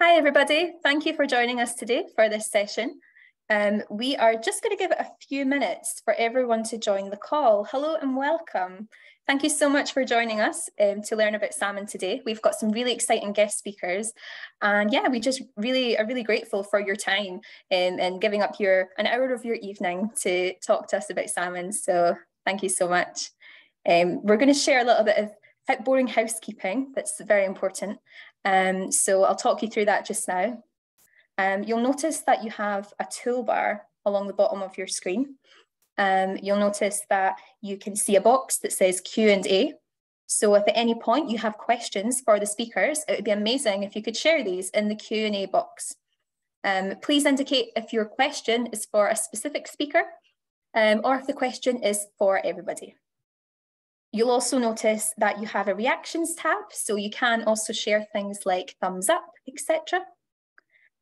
Hi, everybody. Thank you for joining us today for this session. Um, we are just going to give it a few minutes for everyone to join the call. Hello and welcome. Thank you so much for joining us um, to learn about salmon today. We've got some really exciting guest speakers and yeah, we just really are really grateful for your time um, and giving up your an hour of your evening to talk to us about salmon. So thank you so much. Um, we're going to share a little bit of boring housekeeping that's very important um, so I'll talk you through that just now. Um, you'll notice that you have a toolbar along the bottom of your screen. Um, you'll notice that you can see a box that says Q&A. So if at any point you have questions for the speakers, it would be amazing if you could share these in the Q&A box. Um, please indicate if your question is for a specific speaker um, or if the question is for everybody. You'll also notice that you have a reactions tab, so you can also share things like thumbs up, etc.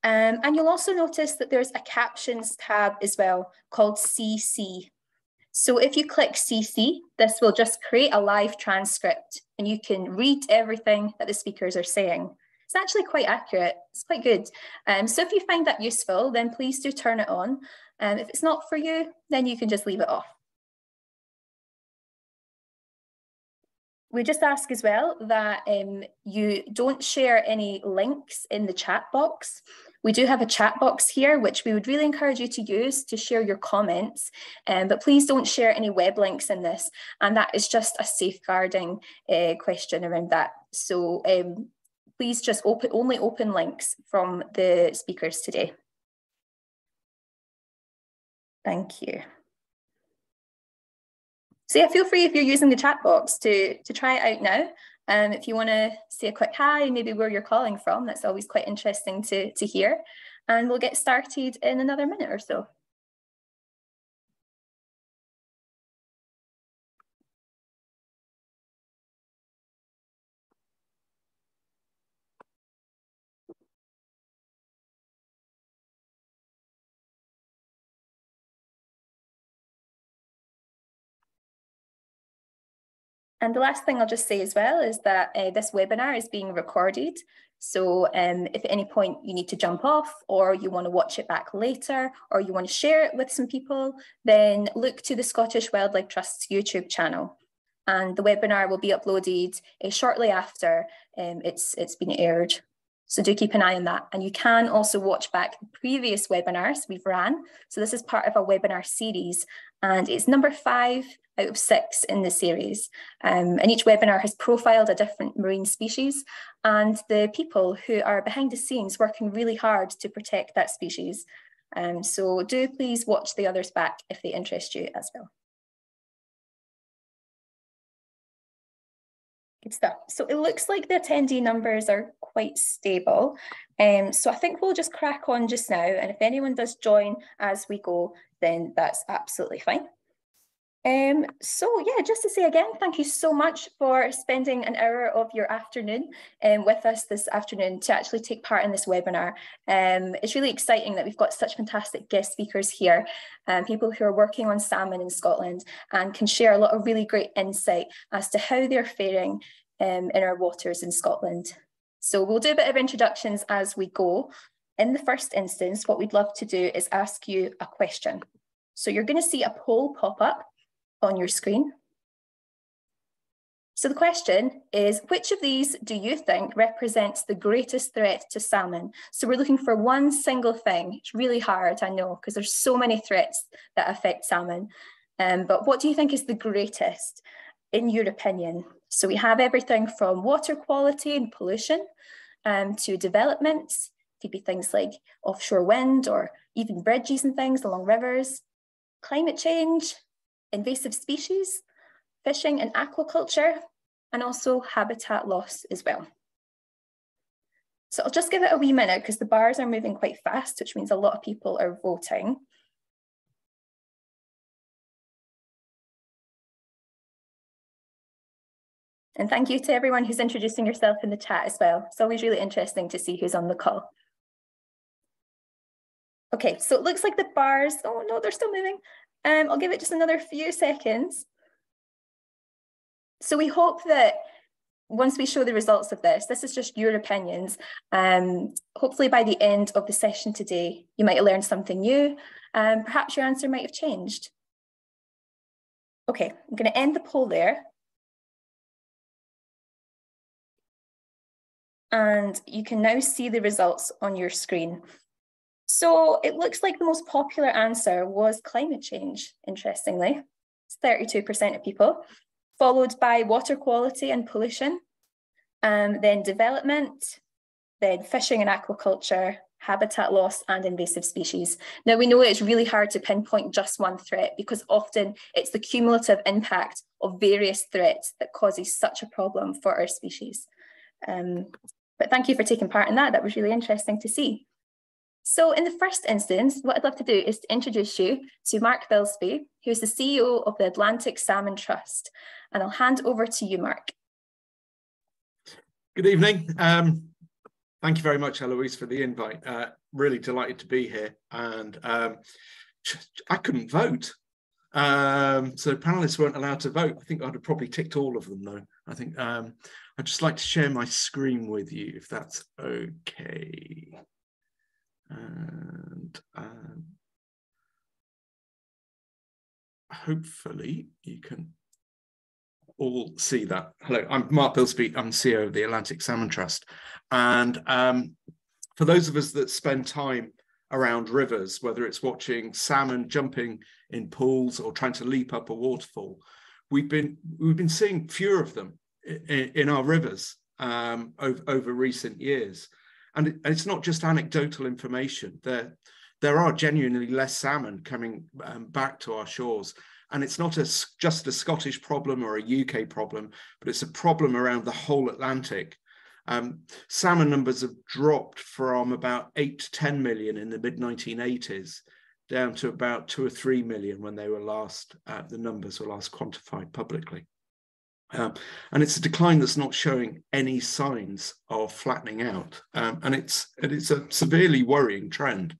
Um, and you'll also notice that there's a captions tab as well called CC. So if you click CC, this will just create a live transcript and you can read everything that the speakers are saying. It's actually quite accurate, it's quite good. Um, so if you find that useful, then please do turn it on. Um, if it's not for you, then you can just leave it off. We just ask as well that um, you don't share any links in the chat box. We do have a chat box here, which we would really encourage you to use to share your comments, um, but please don't share any web links in this. And that is just a safeguarding uh, question around that. So um, please just open only open links from the speakers today. Thank you. So yeah, feel free if you're using the chat box to, to try it out now. Um, if you want to say a quick hi, maybe where you're calling from, that's always quite interesting to, to hear. And we'll get started in another minute or so. And the last thing I'll just say as well is that uh, this webinar is being recorded. So um, if at any point you need to jump off or you want to watch it back later or you want to share it with some people, then look to the Scottish Wildlife Trust's YouTube channel. And the webinar will be uploaded uh, shortly after um, it's, it's been aired. So do keep an eye on that. And you can also watch back previous webinars we've ran. So this is part of a webinar series and it's number five out of six in the series. Um, and each webinar has profiled a different marine species and the people who are behind the scenes working really hard to protect that species. Um, so do please watch the others back if they interest you as well. Good stuff. So it looks like the attendee numbers are quite stable. Um, so I think we'll just crack on just now. And if anyone does join as we go, then that's absolutely fine. Um, so yeah, just to say again, thank you so much for spending an hour of your afternoon um, with us this afternoon to actually take part in this webinar. Um, it's really exciting that we've got such fantastic guest speakers here, um, people who are working on salmon in Scotland and can share a lot of really great insight as to how they're faring um, in our waters in Scotland. So we'll do a bit of introductions as we go. In the first instance, what we'd love to do is ask you a question. So you're going to see a poll pop up on your screen. So the question is, which of these do you think represents the greatest threat to salmon? So we're looking for one single thing. It's really hard, I know, because there's so many threats that affect salmon. Um, but what do you think is the greatest, in your opinion? So we have everything from water quality and pollution um, to developments. Could be things like offshore wind or even bridges and things along rivers, climate change, invasive species, fishing and aquaculture, and also habitat loss as well. So I'll just give it a wee minute because the bars are moving quite fast, which means a lot of people are voting. And thank you to everyone who's introducing yourself in the chat as well. It's always really interesting to see who's on the call. Okay, so it looks like the bars, oh no, they're still moving. Um, I'll give it just another few seconds. So we hope that once we show the results of this, this is just your opinions. Um, hopefully by the end of the session today, you might have learned something new. Um, perhaps your answer might have changed. Okay, I'm going to end the poll there. And you can now see the results on your screen. So it looks like the most popular answer was climate change, interestingly. It's 32% of people, followed by water quality and pollution, um, then development, then fishing and aquaculture, habitat loss and invasive species. Now we know it's really hard to pinpoint just one threat because often it's the cumulative impact of various threats that causes such a problem for our species. Um, but thank you for taking part in that. That was really interesting to see. So in the first instance, what I'd love to do is to introduce you to Mark Bilsby, who is the CEO of the Atlantic Salmon Trust. And I'll hand over to you, Mark. Good evening. Um, thank you very much, Eloise, for the invite. Uh, really delighted to be here. And um, I couldn't vote. Um, so panelists weren't allowed to vote. I think I'd have probably ticked all of them though. I think um, I'd just like to share my screen with you if that's okay. And um, hopefully you can all see that. Hello, I'm Mark Bilsby. I'm CEO of the Atlantic Salmon Trust. And um, for those of us that spend time around rivers, whether it's watching salmon jumping in pools or trying to leap up a waterfall, we've been we've been seeing fewer of them in, in our rivers um, over, over recent years. And it, it's not just anecdotal information. There, there are genuinely less salmon coming um, back to our shores. And it's not a, just a Scottish problem or a UK problem, but it's a problem around the whole Atlantic. Um, salmon numbers have dropped from about 8 to 10 million in the mid 1980s down to about 2 or 3 million when they were last, uh, the numbers were last quantified publicly. Um, and it's a decline that's not showing any signs of flattening out. Um, and it's, it's a severely worrying trend.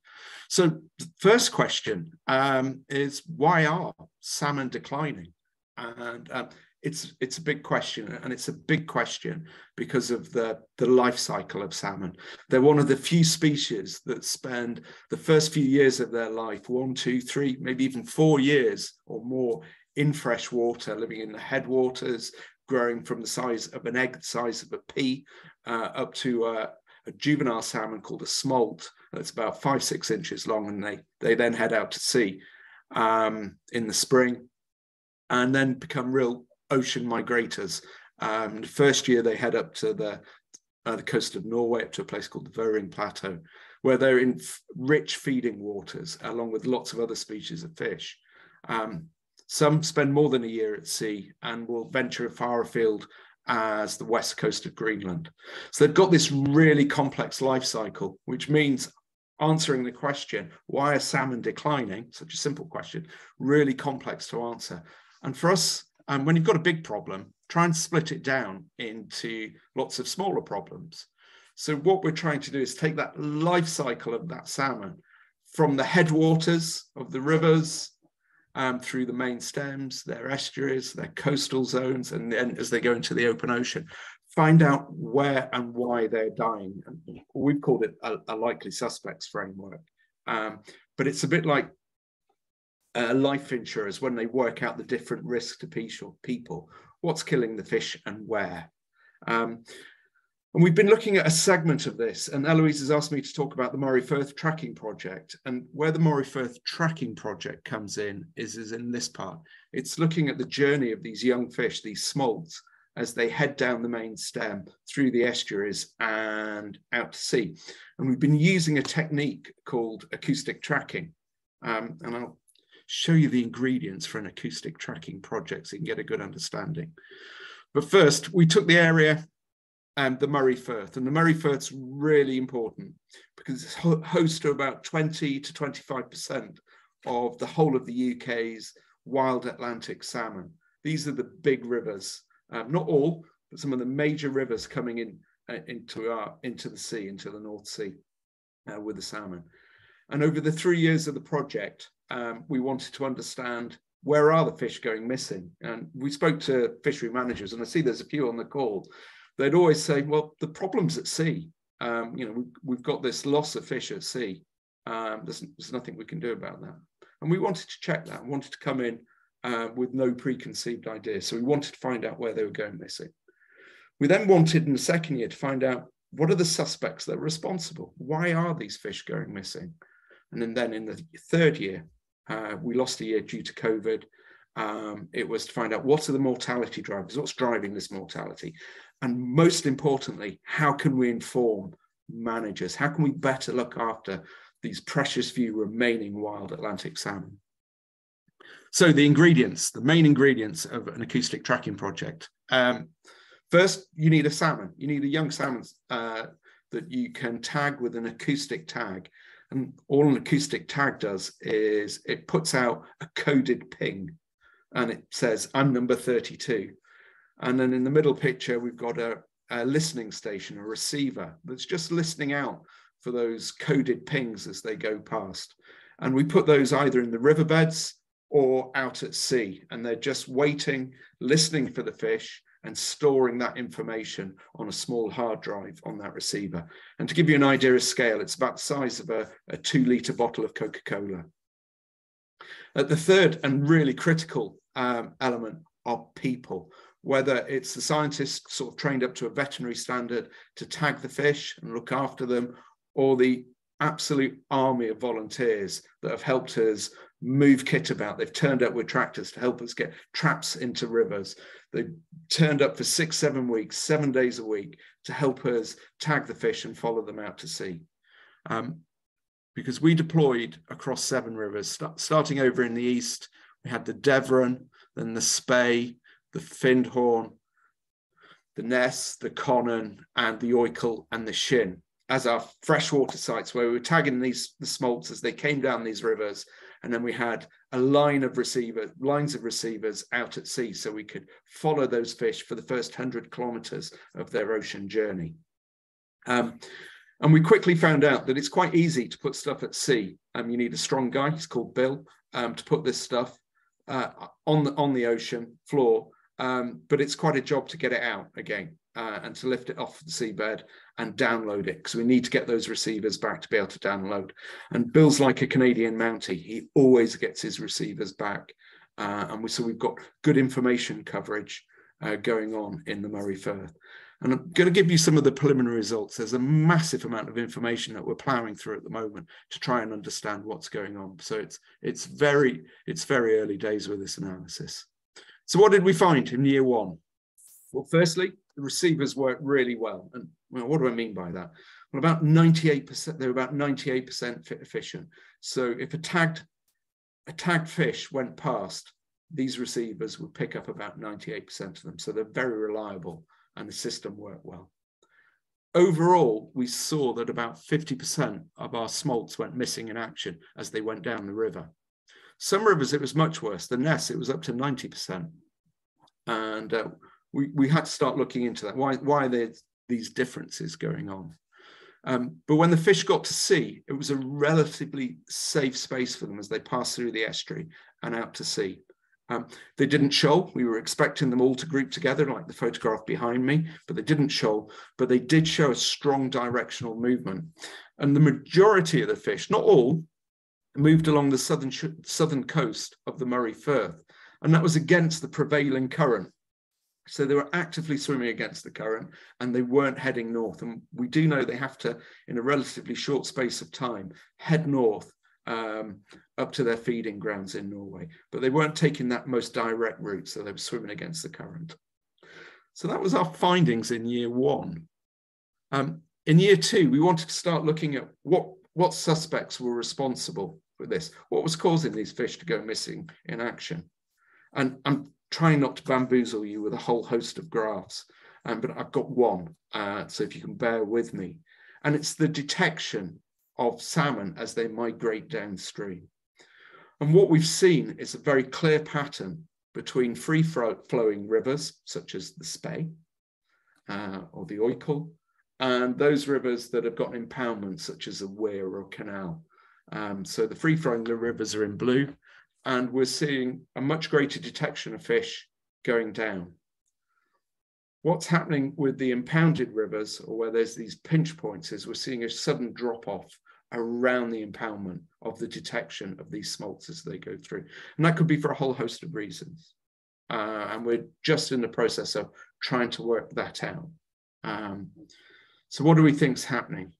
So the first question um, is why are salmon declining? And um, it's it's a big question, and it's a big question because of the the life cycle of salmon. They're one of the few species that spend the first few years of their life, one, two, three, maybe even four years or more in fresh water, living in the headwaters, growing from the size of an egg, the size of a pea, uh, up to a, a juvenile salmon called a smolt, that's about five, six inches long, and they they then head out to sea um, in the spring, and then become real ocean migrators. Um, the first year they head up to the uh, the coast of Norway, up to a place called the Vøring Plateau, where they're in rich feeding waters, along with lots of other species of fish. Um, some spend more than a year at sea and will venture far afield as the west coast of Greenland. So they've got this really complex life cycle, which means answering the question, why are salmon declining? Such a simple question, really complex to answer. And for us, um, when you've got a big problem, try and split it down into lots of smaller problems. So what we're trying to do is take that life cycle of that salmon from the headwaters of the rivers um, through the main stems, their estuaries, their coastal zones, and then as they go into the open ocean, find out where and why they're dying. And we've called it a, a likely suspects framework. Um, but it's a bit like uh, life insurers when they work out the different risks to people, what's killing the fish and where. Um, and we've been looking at a segment of this, and Eloise has asked me to talk about the Moray Firth tracking project. And where the Moray Firth tracking project comes in is, is in this part. It's looking at the journey of these young fish, these smolts, as they head down the main stem through the estuaries and out to sea. And we've been using a technique called acoustic tracking. Um, and I'll show you the ingredients for an acoustic tracking project so you can get a good understanding. But first, we took the area and the Moray Firth. And the Moray Firth's really important because it's host to about 20 to 25% of the whole of the UK's wild Atlantic salmon. These are the big rivers, um, not all, but some of the major rivers coming in uh, into our into the sea, into the North Sea, uh, with the salmon. And over the three years of the project, um, we wanted to understand where are the fish going missing? And we spoke to fishery managers, and I see there's a few on the call. They'd always say, well, the problem's at sea. Um, you know, we've, we've, got this loss of fish at sea. Um, there's, there's, nothing we can do about that. And we wanted to check that, we wanted to come in uh, with no preconceived ideas. So we wanted to find out where they were going missing. We then wanted in the second year to find out what are the suspects that are responsible? Why are these fish going missing? And then, in the third year, uh, we lost a year due to COVID. Um, it was to find out what are the mortality drivers, what's driving this mortality, and most importantly, how can we inform managers? How can we better look after these precious few remaining wild Atlantic salmon? So the ingredients, the main ingredients of an acoustic tracking project. Um, first, you need a salmon. You need a young salmon uh, that you can tag with an acoustic tag. And all an acoustic tag does is it puts out a coded ping and it says, I'm number 32. And then in the middle picture, we've got a, a listening station, a receiver that's just listening out for those coded pings as they go past. And we put those either in the riverbeds or out at sea, and they're just waiting, listening for the fish, and storing that information on a small hard drive on that receiver. And to give you an idea of scale, it's about the size of a, a two litre bottle of Coca Cola. At the third and really critical um, element are people, whether it's the scientists sort of trained up to a veterinary standard to tag the fish and look after them, or the absolute army of volunteers that have helped us move kit about. They've turned up with tractors to help us get traps into rivers. They've turned up for six, seven weeks, seven days a week to help us tag the fish and follow them out to sea. Um, because we deployed across seven rivers, start, starting over in the east, we had the Deveron, then the Spey, the Findhorn, the Ness, the Conon, and the Oykel and the Shin as our freshwater sites where we were tagging these the smolts as they came down these rivers. And then we had a line of receivers lines of receivers out at sea so we could follow those fish for the first 100 kilometers of their ocean journey. Um, and we quickly found out that it's quite easy to put stuff at sea um, you need a strong guy he's called bill um, to put this stuff uh, on the on the ocean floor um, but it's quite a job to get it out again uh, and to lift it off the seabed and download it because we need to get those receivers back to be able to download. And Bill's like a Canadian Mountie; he always gets his receivers back, uh, and we, so we've got good information coverage uh, going on in the Moray Firth. And I'm going to give you some of the preliminary results. There's a massive amount of information that we're plowing through at the moment to try and understand what's going on. So it's it's very it's very early days with this analysis. So what did we find in year one? Well, firstly, the receivers work really well. And well, what do I mean by that? Well, about 98%, they're about 98% efficient. So if a tagged, a tagged fish went past, these receivers would pick up about 98% of them. So they're very reliable and the system worked well. Overall, we saw that about 50% of our smolts went missing in action as they went down the river. Some rivers, it was much worse. The Ness, it was up to 90%. And uh, we, we had to start looking into that. Why, why are there these differences going on? Um, but when the fish got to sea, it was a relatively safe space for them as they passed through the estuary and out to sea. Um, they didn't shoal. We were expecting them all to group together, like the photograph behind me, but they didn't shoal. But they did show a strong directional movement. And the majority of the fish, not all, moved along the southern, southern coast of the Moray Firth. And that was against the prevailing current. So they were actively swimming against the current and they weren't heading north. And we do know they have to, in a relatively short space of time, head north um, up to their feeding grounds in Norway. But they weren't taking that most direct route, so they were swimming against the current. So that was our findings in year one. Um, in year two, we wanted to start looking at what, what suspects were responsible for this, what was causing these fish to go missing in action. And I'm trying not to bamboozle you with a whole host of graphs, um, but I've got one, uh, so if you can bear with me. And it's the detection of salmon as they migrate downstream. And what we've seen is a very clear pattern between free flowing rivers, such as the Spey uh, or the Oykel, and those rivers that have got impoundments, such as a weir or canal. Um, so the free flowing rivers are in blue, and we're seeing a much greater detection of fish going down. What's happening with the impounded rivers or where there's these pinch points is we're seeing a sudden drop off around the impoundment of the detection of these smolts as they go through. And that could be for a whole host of reasons. Uh, and we're just in the process of trying to work that out. Um, so what do we think is happening?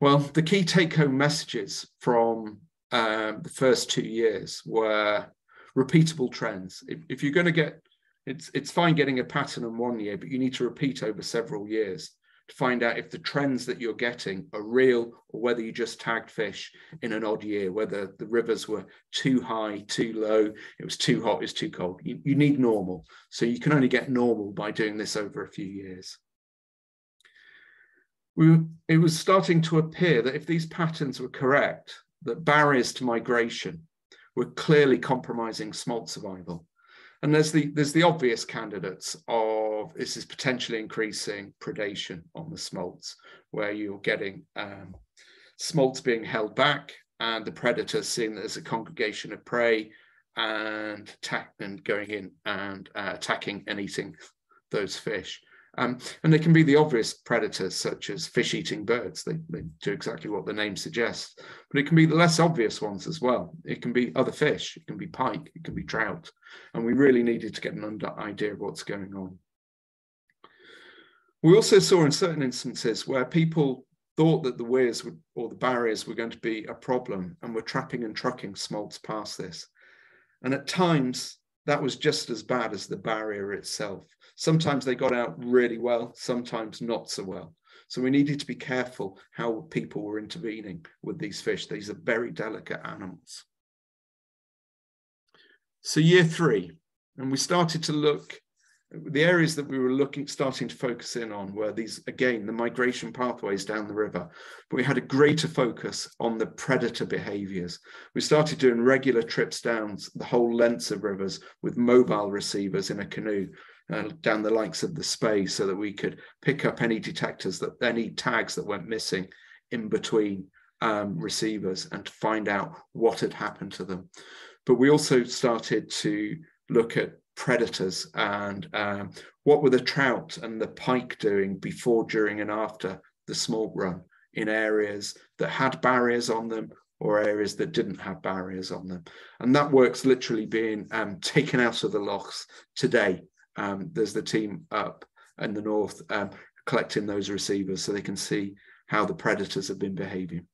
Well, the key take-home messages from um, the first two years were repeatable trends. If, if you're going to get, it's it's fine getting a pattern in one year, but you need to repeat over several years to find out if the trends that you're getting are real or whether you just tagged fish in an odd year, whether the rivers were too high, too low, it was too hot, it was too cold. You, you need normal. So you can only get normal by doing this over a few years. We, it was starting to appear that if these patterns were correct, that barriers to migration were clearly compromising smolt survival. And there's the there's the obvious candidates of this is potentially increasing predation on the smolts, where you're getting um, smolts being held back and the predators seeing that there's a congregation of prey and attack and going in and uh, attacking and eating those fish. Um, and they can be the obvious predators, such as fish eating birds. They, they do exactly what the name suggests. But it can be the less obvious ones as well. It can be other fish, it can be pike, it can be trout. And we really needed to get an under idea of what's going on. We also saw in certain instances where people thought that the weirs would, or the barriers were going to be a problem and were trapping and trucking smolts past this. And at times, that was just as bad as the barrier itself. Sometimes they got out really well, sometimes not so well. So we needed to be careful how people were intervening with these fish. These are very delicate animals. So year three, and we started to look the areas that we were looking starting to focus in on were these again the migration pathways down the river but we had a greater focus on the predator behaviors we started doing regular trips down the whole lengths of rivers with mobile receivers in a canoe uh, down the likes of the Spey so that we could pick up any detectors that any tags that went missing in between um, receivers and find out what had happened to them but we also started to look at predators and um, what were the trout and the pike doing before, during, and after the smolt run in areas that had barriers on them or areas that didn't have barriers on them. And that work's literally being um, taken out of the lochs today. Um, there's the team up in the north um, collecting those receivers so they can see how the predators have been behaving.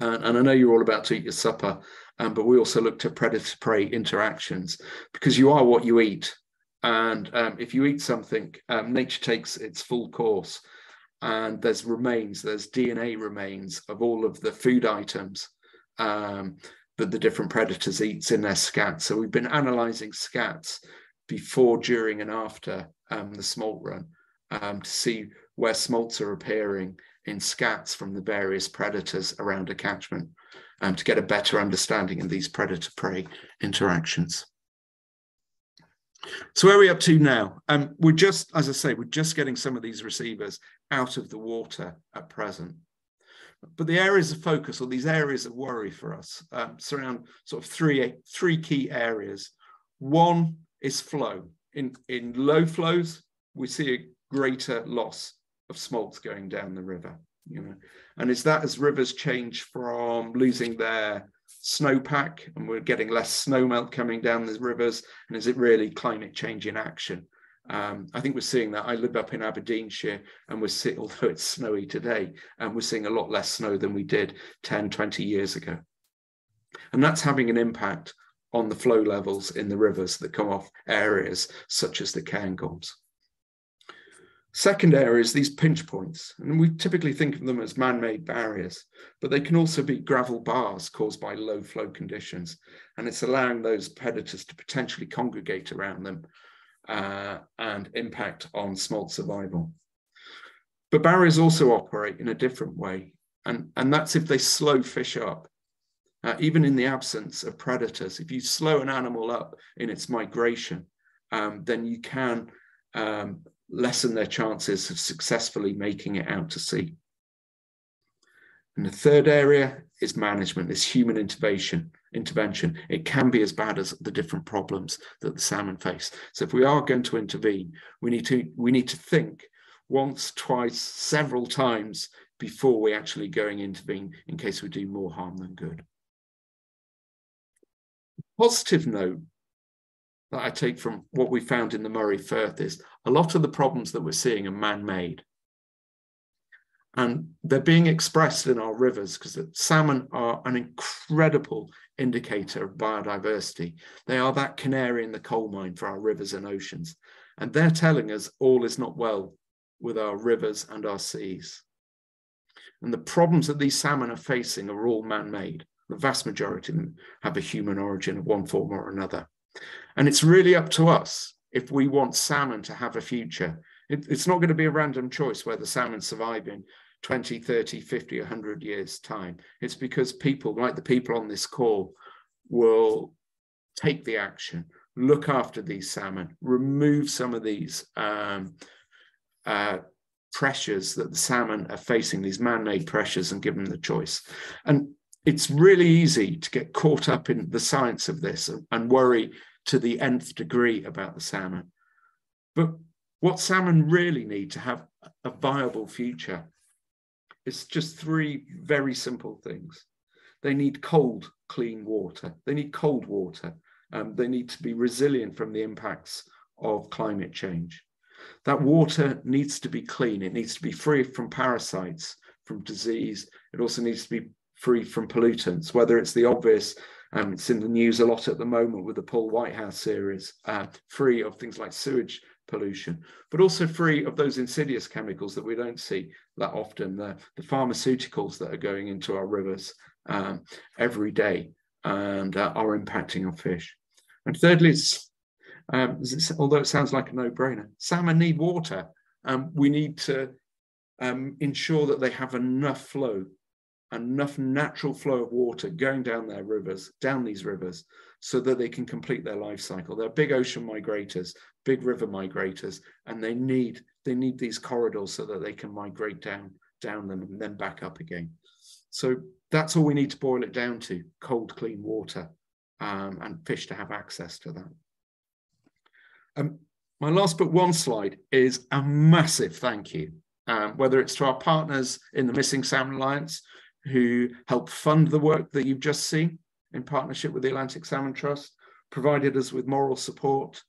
And, and I know you're all about to eat your supper, um, but we also looked at predator prey interactions because you are what you eat. And um, if you eat something, um, nature takes its full course. And there's remains, there's DNA remains of all of the food items um, that the different predators eats in their scats. So we've been analyzing scats before, during, and after um, the smolt run um, to see where smolts are appearing in scats from the various predators around a catchment um, to get a better understanding of these predator-prey interactions. So where are we up to now? Um, we're just, as I say, we're just getting some of these receivers out of the water at present. But the areas of focus or these areas of worry for us um, surround sort of three, three key areas. One is flow. In, in low flows, we see a greater loss of smolts going down the river you know and is that as rivers change from losing their snowpack and we're getting less snowmelt coming down the rivers and is it really climate change in action um, I think we're seeing that. I live up in Aberdeenshire and we're seeing, although it's snowy today, and we're seeing a lot less snow than we did 10, 20 years ago. And that's having an impact on the flow levels in the rivers that come off areas such as the Cairngorms. Second area is these pinch points, and we typically think of them as man-made barriers, but they can also be gravel bars caused by low flow conditions, and it's allowing those predators to potentially congregate around them uh, and impact on smolt survival. But barriers also operate in a different way, and, and that's if they slow fish up. Uh, even in the absence of predators, if you slow an animal up in its migration, um, then you can um, lessen their chances of successfully making it out to sea. And the third area is management, is human intervention, intervention, it can be as bad as the different problems that the salmon face. So if we are going to intervene, we need to we need to think once, twice, several times before we actually going intervene in case we do more harm than good. Positive note that I take from what we found in the Moray Firth is a lot of the problems that we're seeing are man-made. And they're being expressed in our rivers because salmon are an incredible indicator of biodiversity. They are that canary in the coal mine for our rivers and oceans. And they're telling us all is not well with our rivers and our seas. And the problems that these salmon are facing are all man-made. The vast majority of them have a human origin of one form or another. And it's really up to us if we want salmon to have a future. It, it's not going to be a random choice whether salmon survive in 20, 30, 50, 100 years' time. It's because people, like the people on this call, will take the action, look after these salmon, remove some of these um, uh, pressures that the salmon are facing, these man-made pressures, and give them the choice. And it's really easy to get caught up in the science of this and, and worry to the nth degree about the salmon. But what salmon really need to have a viable future it's just three very simple things. They need cold, clean water. They need cold water. Um, they need to be resilient from the impacts of climate change. That water needs to be clean. It needs to be free from parasites, from disease. It also needs to be free from pollutants, whether it's the obvious, um, it's in the news a lot at the moment with the Paul Whitehouse series, uh, free of things like sewage pollution, but also free of those insidious chemicals that we don't see that often, the, the pharmaceuticals that are going into our rivers um, every day and uh, are impacting on fish. And thirdly, it's, um, although it sounds like a no-brainer, salmon need water. Um, we need to um, ensure that they have enough flow, enough natural flow of water going down their rivers, down these rivers, so that they can complete their life cycle. They're big ocean migrators, big river migrators, and they need they need these corridors so that they can migrate down down them and then back up again. So that's all we need to boil it down to: cold, clean water, um, and fish to have access to that. Um, my last but one slide is a massive thank you, um, whether it's to our partners in the Missing Salmon Alliance who helped fund the work that you've just seen, in partnership with the Atlantic Salmon Trust, provided us with moral support,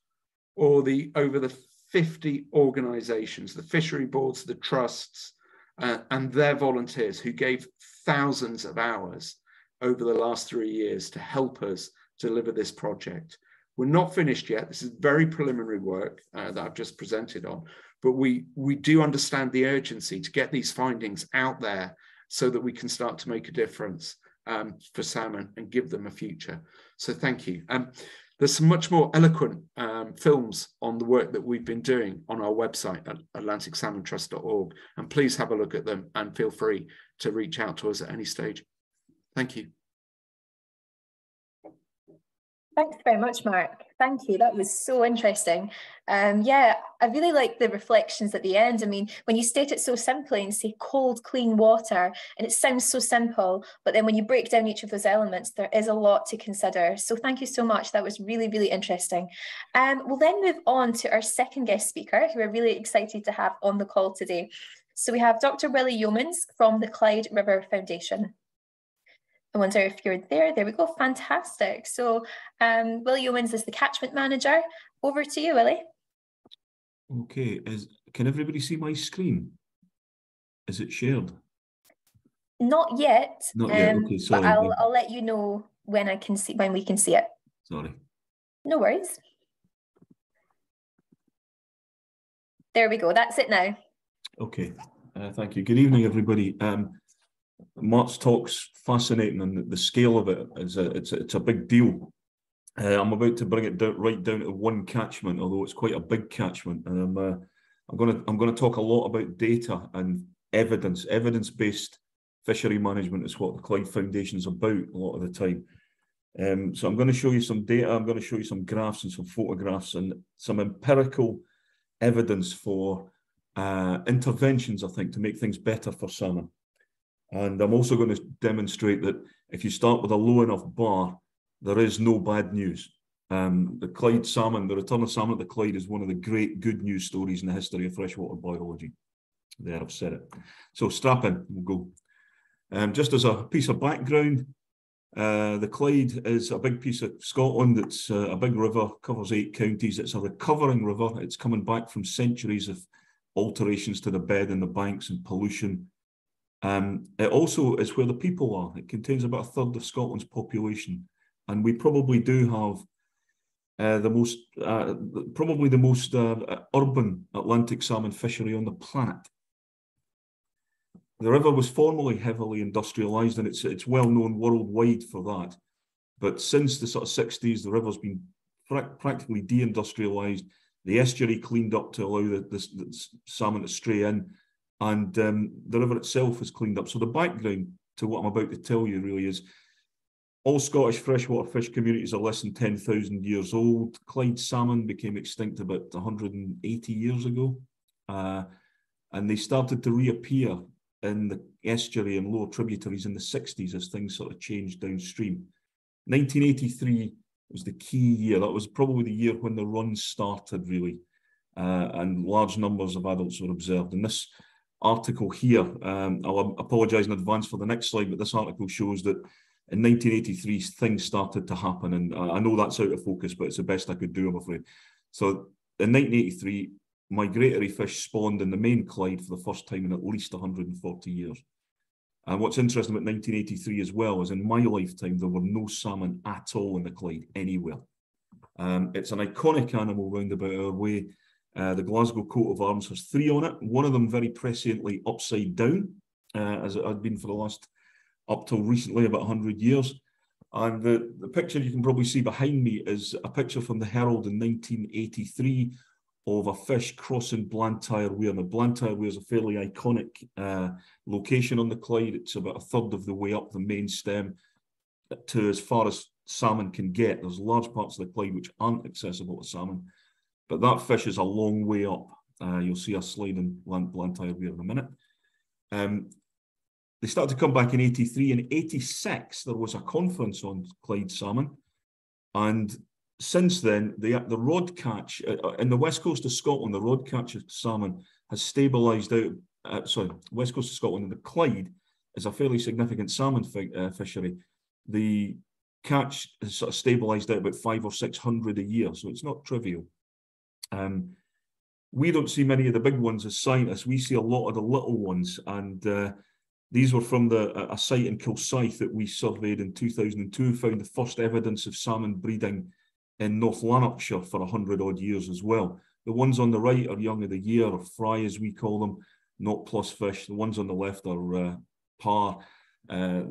or the over the 50 organizations, the fishery boards, the trusts, uh, and their volunteers who gave thousands of hours over the last three years to help us deliver this project. We're not finished yet. This is very preliminary work uh, that I've just presented on, but we, we do understand the urgency to get these findings out there so that we can start to make a difference um, for salmon and give them a future. So thank you. Um, there's some much more eloquent um, films on the work that we've been doing on our website at atlanticsalmontrust.org. And please have a look at them and feel free to reach out to us at any stage. Thank you. Thanks very much, Mark. Thank you. That was so interesting. Um, yeah, I really like the reflections at the end. I mean, when you state it so simply and say cold, clean water, and it sounds so simple, but then when you break down each of those elements, there is a lot to consider. So thank you so much. That was really, really interesting. Um, we'll then move on to our second guest speaker, who we're really excited to have on the call today. So we have Dr. Willie Yeomans from the Clyde River Foundation. I wonder if you're there. There we go. Fantastic. So um, Willie Yeomans is the catchment manager. Over to you, Willie. Okay. Is can everybody see my screen? Is it shared? Not yet. Not yet. Um, okay, sorry. But I'll, I'll let you know when I can see when we can see it. Sorry. No worries. There we go. That's it now. Okay. Uh, thank you. Good evening, everybody. Um, Mark's talk's fascinating, and the scale of it is a, it's a, it's a big deal. Uh, I'm about to bring it down, right down to one catchment, although it's quite a big catchment, and I'm uh, I'm going to I'm going to talk a lot about data and evidence, evidence-based fishery management is what the Clyde Foundation is about a lot of the time. Um, so I'm going to show you some data. I'm going to show you some graphs and some photographs and some empirical evidence for uh, interventions, I think, to make things better for salmon. And I'm also going to demonstrate that if you start with a low enough bar, there is no bad news. Um, the Clyde salmon, the return of salmon at the Clyde is one of the great good news stories in the history of freshwater biology. There, I've said it. So strap in, we'll go. Um, just as a piece of background, uh, the Clyde is a big piece of Scotland. It's uh, a big river, covers eight counties. It's a recovering river. It's coming back from centuries of alterations to the bed and the banks and pollution. Um, it also is where the people are. It contains about a third of Scotland's population, and we probably do have uh, the most, uh, probably the most uh, urban Atlantic salmon fishery on the planet. The river was formerly heavily industrialised, and it's it's well known worldwide for that. But since the sort of 60s, the river's been practically deindustrialised the estuary cleaned up to allow the, the, the salmon to stray in, and um, the river itself is cleaned up. So the background to what I'm about to tell you really is all Scottish freshwater fish communities are less than 10,000 years old. Clyde salmon became extinct about 180 years ago, uh, and they started to reappear in the estuary and lower tributaries in the 60s as things sort of changed downstream. 1983 was the key year. That was probably the year when the run started, really, uh, and large numbers of adults were observed. And this article here, um, I'll apologise in advance for the next slide, but this article shows that in 1983 things started to happen, and I know that's out of focus, but it's the best I could do, I'm afraid. So in 1983, migratory fish spawned in the main Clyde for the first time in at least 140 years. And what's interesting about 1983 as well is in my lifetime, there were no salmon at all in the Clyde anywhere. Um, it's an iconic animal round about our way. Uh, the Glasgow coat of arms has three on it, one of them very presciently upside down, uh, as it had been for the last up till recently, about 100 years. And the, the picture you can probably see behind me is a picture from the Herald in 1983 of a fish crossing Blantyre Weir. Now, Blantyre Weir is a fairly iconic uh, location on the Clyde. It's about a third of the way up the main stem to as far as salmon can get. There's large parts of the Clyde which aren't accessible to salmon, but that fish is a long way up. Uh, you'll see a slide in Blantyre Weir in a minute. Um, they started to come back in 83. In 86, there was a conference on Clyde salmon, and since then, the the rod catch uh, uh, in the west coast of Scotland, the rod catch of salmon has stabilised out. Uh, sorry, west coast of Scotland, and the Clyde is a fairly significant salmon fi uh, fishery. The catch has sort of stabilised out about five or six hundred a year, so it's not trivial. Um, we don't see many of the big ones as scientists. We see a lot of the little ones, and uh, these were from the a site in Kilsyth that we surveyed in 2002, found the first evidence of salmon breeding in North Lanarkshire for 100 odd years as well. The ones on the right are young of the year, or fry as we call them, not plus fish. The ones on the left are uh, parr. Uh,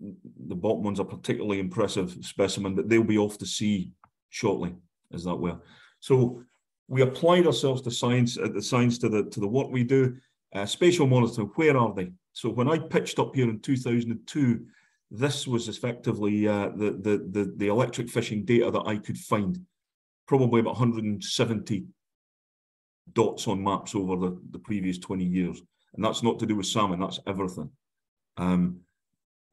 the bottom ones are particularly impressive specimen, but they'll be off to sea shortly, as that were. So we applied ourselves to science, uh, the science to the to the work we do. Uh, spatial monitoring, where are they? So when I pitched up here in 2002, this was effectively uh, the, the, the, the electric fishing data that I could find, probably about 170 dots on maps over the, the previous 20 years. And that's not to do with salmon, that's everything. Um,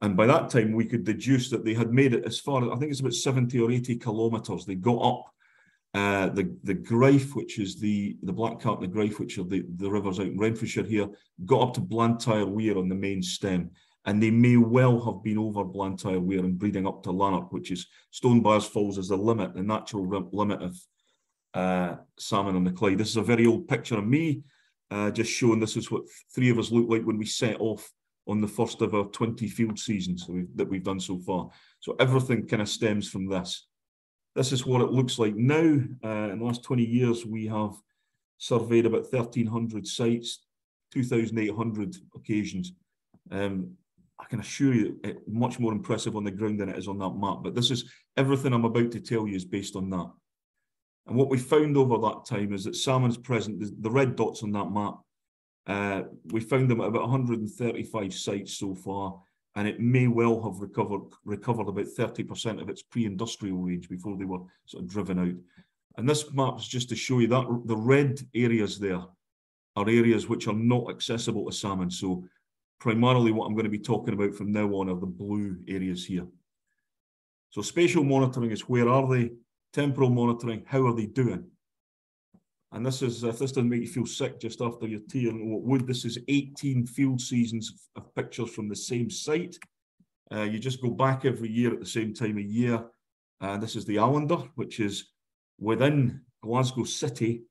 and by that time, we could deduce that they had made it as far as, I think it's about 70 or 80 kilometres. They got up uh, the, the Gryfe, which is the, the Black and the Gryfe, which are the, the rivers out in Renfrewshire here, got up to Blantyre Weir on the main stem and they may well have been over Blantyre Weir and breeding up to Lanark, which is Stonebyres Falls is the limit, the natural limit of uh, salmon on the Clyde. This is a very old picture of me, uh, just showing this is what three of us look like when we set off on the first of our 20 field seasons that we've, that we've done so far. So everything kind of stems from this. This is what it looks like now. Uh, in the last 20 years, we have surveyed about 1,300 sites, 2,800 occasions. Um, I can assure you it's much more impressive on the ground than it is on that map. But this is everything I'm about to tell you is based on that. And what we found over that time is that salmon's present, the, red dots on that map, uh, we found them at about 135 sites so far, and it may well have recovered recovered about 30% of its pre-industrial range before they were sort of driven out. And this map is just to show you that the red areas there are areas which are not accessible to salmon. So primarily what I'm going to be talking about from now on are the blue areas here. So spatial monitoring is where are they? Temporal monitoring, how are they doing? And this is, if this doesn't make you feel sick just after your tea and what would, this is 18 field seasons of pictures from the same site. Uh, you just go back every year at the same time of year. Uh, this is the Allander, which is within Glasgow City.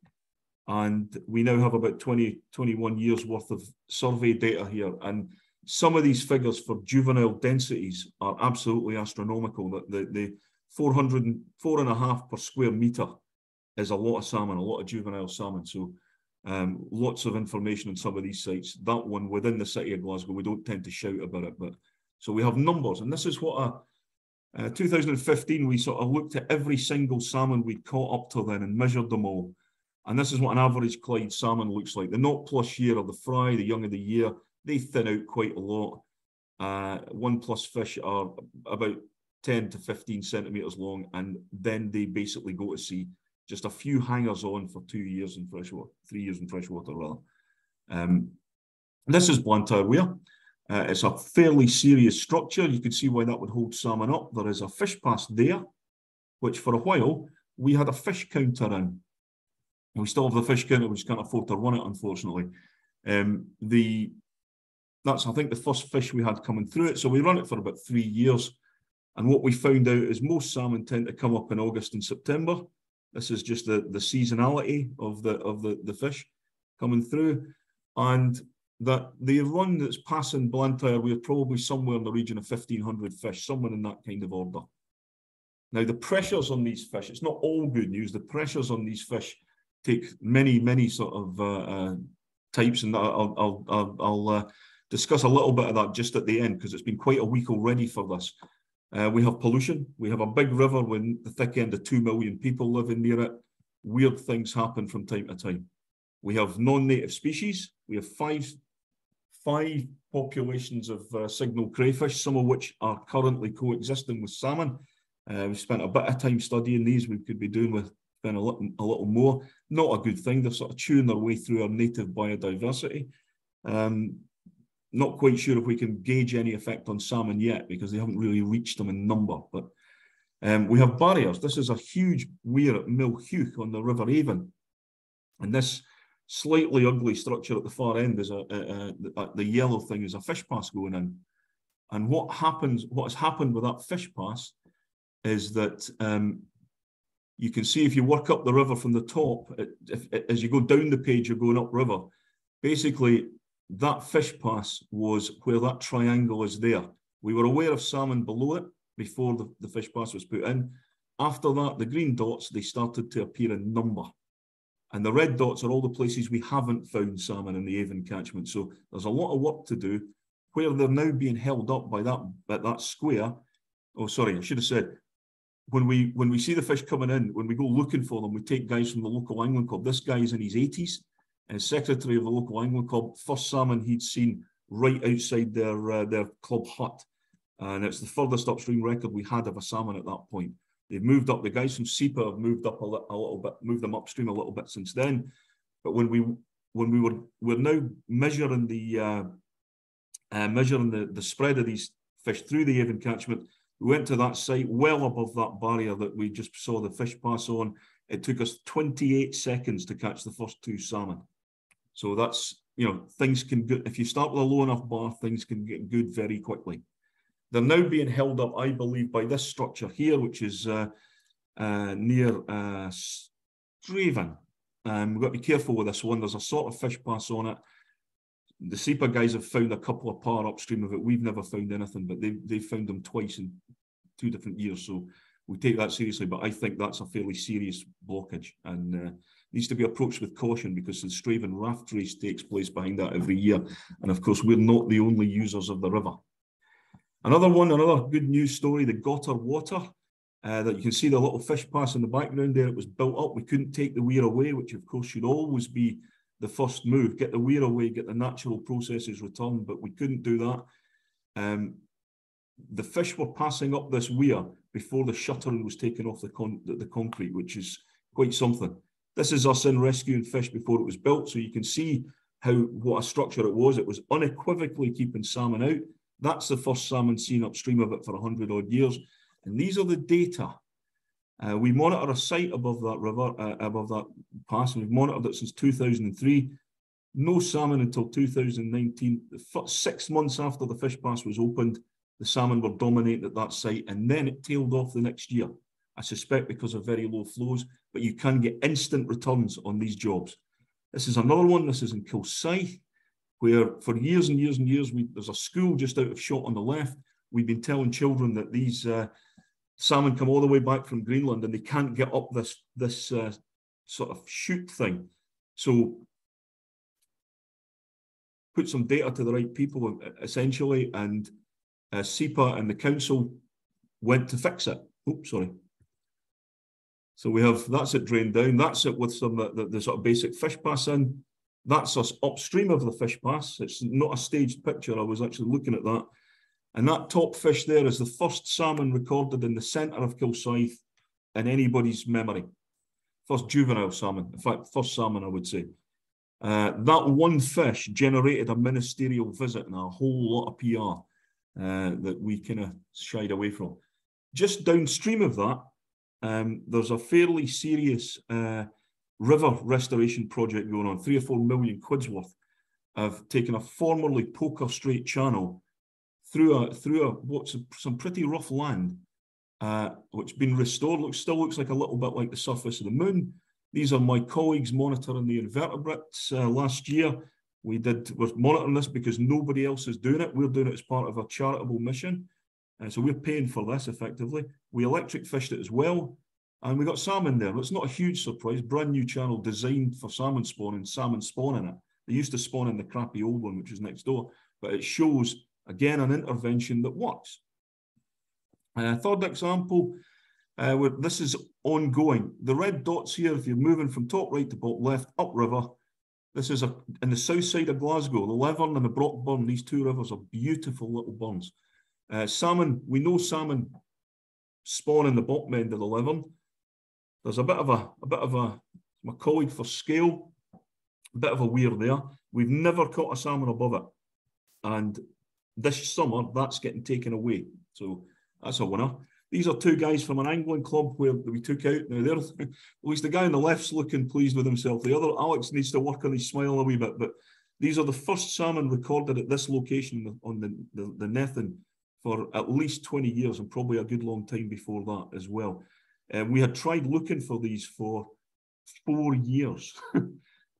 And we now have about 20, 21 years worth of survey data here. And some of these figures for juvenile densities are absolutely astronomical. The, the, the 400, four and a half per square metre is a lot of salmon, a lot of juvenile salmon. So um, lots of information on some of these sites. That one within the city of Glasgow, we don't tend to shout about it, but so we have numbers, and this is what a uh, 2015 we sort of looked at every single salmon we'd caught up to then and measured them all, and this is what an average Clyde salmon looks like. The not plus year of the fry, the young of the year, they thin out quite a lot. Uh, one plus fish are about 10 to 15 centimeters long, and then they basically go to sea just a few hangers on for two years in freshwater, three years in freshwater rather. Um, this is Blantyre Weir. Uh, it's a fairly serious structure. You can see why that would hold salmon up. There is a fish pass there, which for a while we had a fish counter in. We still have the fish counter, we just can't afford to run it, unfortunately. Um, the that's I think the first fish we had coming through it. So we run it for about three years. And what we found out is most salmon tend to come up in August and September. This is just the, the seasonality of the of the, the fish coming through. And that the run that's passing Blantyre, we're probably somewhere in the region of 1,500 fish, somewhere in that kind of order. Now, the pressures on these fish, it's not all good news. The pressures on these fish take many, many sort of uh, uh, types, and I'll, I'll, I'll, I'll uh, discuss a little bit of that just at the end because it's been quite a week already for this. Uh, we have pollution. We have a big river with the thick end of 2 million people living near it. Weird things happen from time to time. We have non-native species. We have five, five populations of uh, signal crayfish, some of which are currently coexisting with salmon. Uh, we've spent a bit of time studying these. We could be doing with spend a little, a little more. Not a good thing. They're sort of chewing their way through our native biodiversity. Um, not quite sure if we can gauge any effect on salmon yet because they haven't really reached them in number. But um, we have barriers. This is a huge weir at Millheugh on the River Avon. And this slightly ugly structure at the far end is a, a, a, the yellow thing is a fish pass going in. And what happens, what has happened with that fish pass is that um, you can see if you work up the river from the top, if, if, as you go down the page, you're going up river. Basically, that fish pass was where that triangle is there. We were aware of salmon below it before the, the fish pass was put in. After that, the green dots, they started to appear in number. And the red dots are all the places we haven't found salmon in the Avon catchment. So there's a lot of work to do where they're now being held up by that, by that square. Oh, sorry, I should have said, when we when we see the fish coming in, when we go looking for them, we take guys from the local angling club. This guy is in his 80s and secretary of the local angling club. First salmon he'd seen right outside their uh, their club hut, and it's the furthest upstream record we had of a salmon at that point. They've moved up. The guys from SEPA have moved up a, li- a little bit, moved them upstream a little bit since then. But when we when we were we're now measuring the uh, uh, measuring the, the spread of these fish through the Avon catchment, we went to that site well above that barrier that we just saw the fish pass on. It took us 28 seconds to catch the first two salmon. So that's, you know, things can go, if you start with a low enough bar, things can get good very quickly. They're now being held up, I believe, by this structure here, which is uh, uh, near uh, Strathaven. Um, we've got to be careful with this one. There's a sort of fish pass on it. The SEPA guys have found a couple of parr upstream of it. We've never found anything, but they they found them twice in two different years. So we take that seriously. But I think that's a fairly serious blockage, and uh, needs to be approached with caution because the Strathaven raft race takes place behind that every year. And of course, we're not the only users of the river. Another one, another good news story, the Gotter Water, uh, that you can see the little fish pass in the background there. It was built up. We couldn't take the weir away, which of course should always be the first move. Get the weir away, get the natural processes returned, but we couldn't do that. Um, the fish were passing up this weir before the shuttering was taken off the, con the, the concrete, which is quite something. This is us in rescuing fish before it was built. So you can see how what a structure it was. It was unequivocally keeping salmon out. That's the first salmon seen upstream of it for 100 odd years. And these are the data. Uh, we monitor a site above that river, uh, above that pass, and we've monitored it since 2003. No salmon until 2019. Six months after the fish pass was opened, the salmon were dominating at that site, and then it tailed off the next year. I suspect because of very low flows, but you can get instant returns on these jobs. This is another one. This is in Kilsyth, where for years and years and years, we, there's a school just out of shot on the left. We've been telling children that these uh, salmon come all the way back from Greenland and they can't get up this this uh, sort of chute thing. So put some data to the right people essentially, and uh, SEPA and the council went to fix it. Oops, sorry. So we have that's it drained down. That's it with some the, the, the sort of basic fish pass in. That's us upstream of the fish pass. It's not a staged picture. I was actually looking at that. And that top fish there is the first salmon recorded in the centre of Kilsyth in anybody's memory. First juvenile salmon, in fact, first salmon, I would say. Uh, that one fish generated a ministerial visit and a whole lot of PR uh, that we kind of shied away from. Just downstream of that, um, there's a fairly serious uh, river restoration project going on, three or four million quid's worth of taking a formerly poker straight channel through a through a what's a, some pretty rough land, uh, which been restored. Looks still looks like a little bit like the surface of the moon. These are my colleagues monitoring the invertebrates uh, last year. We did we're monitoring this because nobody else is doing it. We're doing it as part of a charitable mission, and so we're paying for this effectively. We electric fished it as well, and we got salmon there. It's not a huge surprise. Brand new channel designed for salmon spawning. Salmon spawning it. They used to spawn in the crappy old one, which is next door, but it shows Again, an intervention that works. Uh, third example, uh, where this is ongoing. The red dots here, if you're moving from top right to bottom left, upriver, this is a, in the south side of Glasgow, the Levern and the Brockburn, these two rivers are beautiful little burns. Uh, salmon, we know salmon spawn in the bottom end of the Levern. There's a bit of a, a bit of a, my colleague for scale, a bit of a weir there. We've never caught a salmon above it. And this summer, that's getting taken away. So that's a winner. These are two guys from an angling club where we took out. Now, there's at least the guy on the left's looking pleased with himself. The other, Alex, needs to work on his smile a wee bit. But these are the first salmon recorded at this location on the, the, the Nethan for at least 20 years and probably a good long time before that as well. And uh, we had tried looking for these for four years.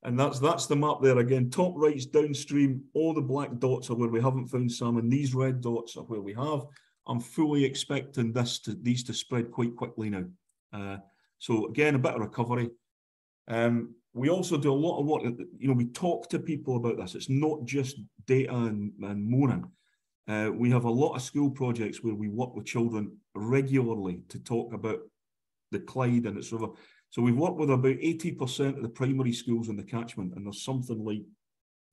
And that's that's the map there again. Top right's downstream. All the black dots are where we haven't found salmon. These red dots are where we have. I'm fully expecting this to these to spread quite quickly now. Uh, so again, a bit of recovery. Um, we also do a lot of work. You know, we talk to people about this. It's not just data and, and. Uh, we have a lot of school projects where we work with children regularly to talk about the Clyde and its river. So we've worked with about 80% of the primary schools in the catchment, and there's something like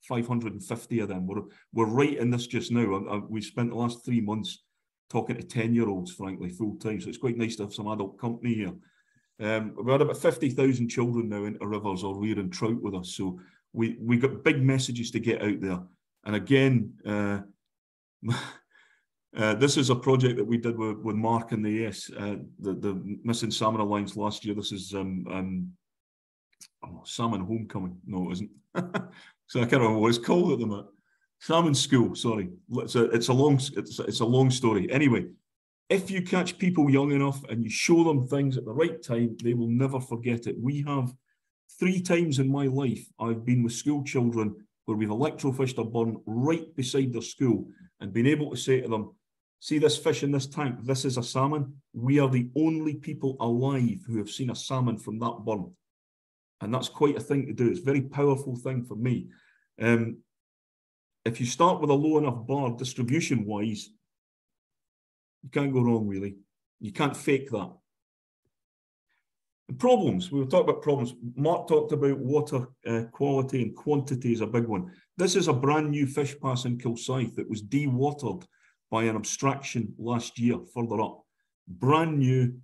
550 of them. We're, we're right in this just now. I, we've spent the last three months talking to 10 year olds, frankly, full time. So it's quite nice to have some adult company here. Um, we've had about 50,000 children now into rivers or rearing trout with us. So we, we got big messages to get out there. And again, uh, Uh, this is a project that we did with, with Mark and the ES, uh, the, the Missing Salmon Alliance last year. This is um, um, oh, Salmon Homecoming. No, it isn't. so I can't remember what it's called at the minute. Salmon School, sorry. It's a, it's a long it's a, it's a long story. Anyway, if you catch people young enough and you show them things at the right time, they will never forget it. We have three times in my life I've been with school children where we've electrofished a burn right beside their school and been able to say to them, See this fish in this tank? This is a salmon. We are the only people alive who have seen a salmon from that burn. And that's quite a thing to do. It's a very powerful thing for me. Um, if you start with a low enough bar distribution wise, you can't go wrong, really. You can't fake that. Problems, we were talking about problems. Mark talked about water uh, quality and quantity is a big one. This is a brand new fish pass in Kilsyth that was dewatered by an abstraction last year further up. Brand new.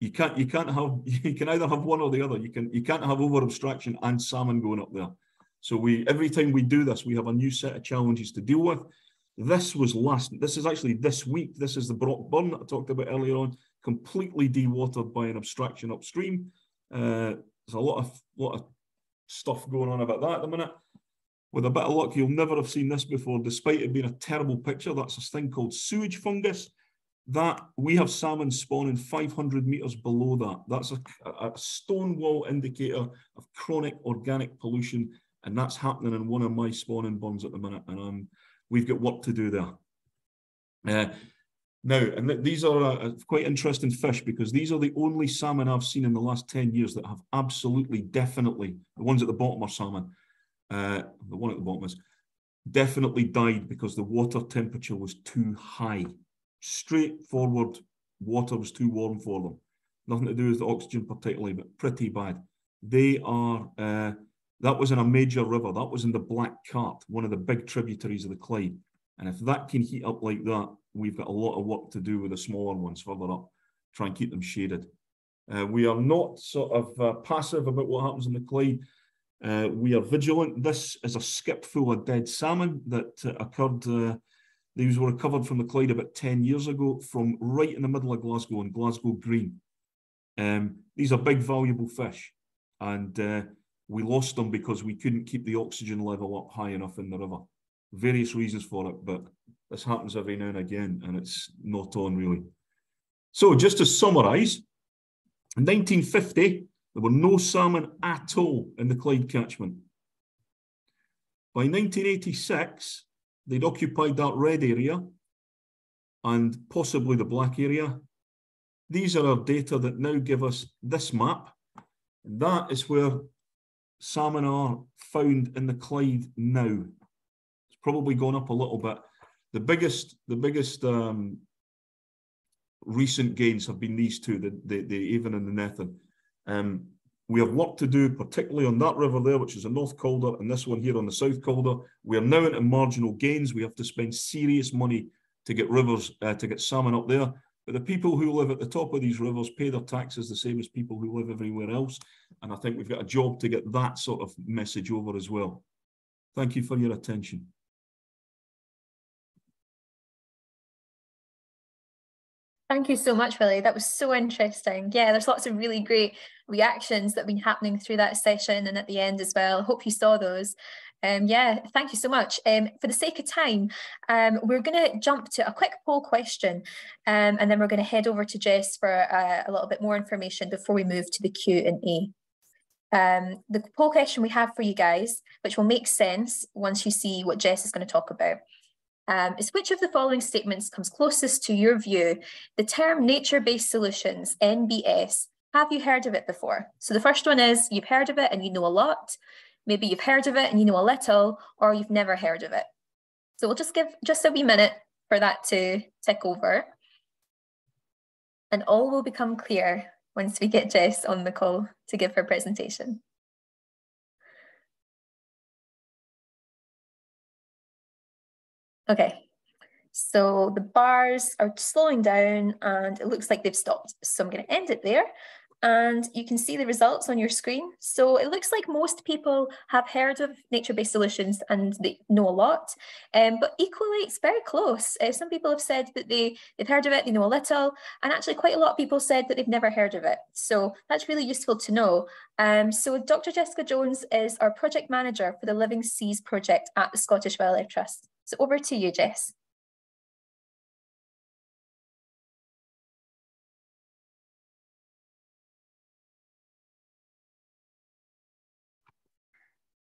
You can't you can't have you can either have one or the other. You can you can't have over abstraction and salmon going up there. So we every time we do this, we have a new set of challenges to deal with. This was last, this is actually this week. This is the Brock Burn that I talked about earlier on, completely dewatered by an abstraction upstream. Uh, there's a lot of lot of stuff going on about that at the minute. With a bit of luck, you'll never have seen this before, despite it being a terrible picture. That's a thing called sewage fungus. That we have salmon spawning 500 meters below that. That's a, a stone wall indicator of chronic organic pollution, and that's happening in one of my spawning bonds at the minute. And I'm we've got work to do there. Uh, now, and th these are a, a quite interesting fish because these are the only salmon I've seen in the last 10 years that have absolutely, definitely, the ones at the bottom are salmon, uh, the one at the bottom is definitely died because the water temperature was too high. Straightforward, water was too warm for them. Nothing to do with the oxygen particularly, but pretty bad. They are uh, that was in a major river. That was in the Black Cart, one of the big tributaries of the Clyde. And if that can heat up like that, we've got a lot of work to do with the smaller ones further up, try and keep them shaded. Uh, we are not sort of uh, passive about what happens in the Clyde. Uh, we are vigilant. This is a skip full of dead salmon that uh, occurred. Uh, these were recovered from the Clyde about 10 years ago from right in the middle of Glasgow in Glasgow Green. Um, these are big, valuable fish. And uh, we lost them because we couldn't keep the oxygen level up high enough in the river. Various reasons for it, but this happens every now and again, and it's not on really. So, just to summarise, in 1950, there were no salmon at all in the Clyde catchment. By 1986, they'd occupied that red area and possibly the black area. These are our data that now give us this map. And that is where salmon are found in the Clyde now. Probably gone up a little bit. The biggest, the biggest um, recent gains have been these two, the, the, the Avon and the Nethan. Um, we have work to do, particularly on that river there, which is the North Calder, and this one here on the South Calder. We are now into marginal gains. We have to spend serious money to get rivers, uh, to get salmon up there. But the people who live at the top of these rivers pay their taxes the same as people who live everywhere else. And I think we've got a job to get that sort of message over as well. Thank you for your attention. Thank you so much, Willie. That was so interesting. Yeah, there's lots of really great reactions that have been happening through that session and at the end as well. Hope you saw those. Um, yeah, thank you so much. Um, for the sake of time, um, we're going to jump to a quick poll question um, and then we're going to head over to Jess for uh, a little bit more information before we move to the Q&A. Um, the poll question we have for you guys, which will make sense once you see what Jess is going to talk about, um, is which of the following statements comes closest to your view? The term nature-based solutions, NBS, have you heard of it before? So the first one is you've heard of it and you know a lot. Maybe you've heard of it and you know a little, or you've never heard of it. So we'll just give just a wee minute for that to tick over. And all will become clear once we get Jess on the call to give her presentation. Okay, so the bars are slowing down and it looks like they've stopped. So I'm going to end it there and you can see the results on your screen. So it looks like most people have heard of nature-based solutions and they know a lot, um, but equally it's very close. Uh, some people have said that they, they've heard of it, they know a little, and actually quite a lot of people said that they've never heard of it. So that's really useful to know. Um, so Dr. Jessica Jones is our project manager for the Living Seas project at the Scottish Wildlife Trust. So over to you, Jess.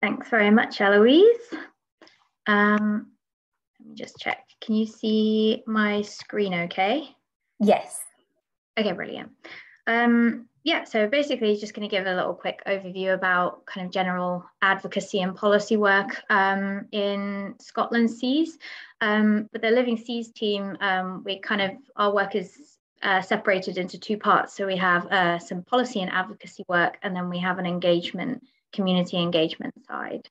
Thanks very much, Eloise. Um, let me just check. Can you see my screen okay? Yes. Okay, brilliant. Um, yeah, so basically just going to give a little quick overview about kind of general advocacy and policy work um, in Scotland Seas. Um, with the Living Seas team, um, we kind of, our work is uh, separated into two parts. So we have uh, some policy and advocacy work, and then we have an engagement community engagement side.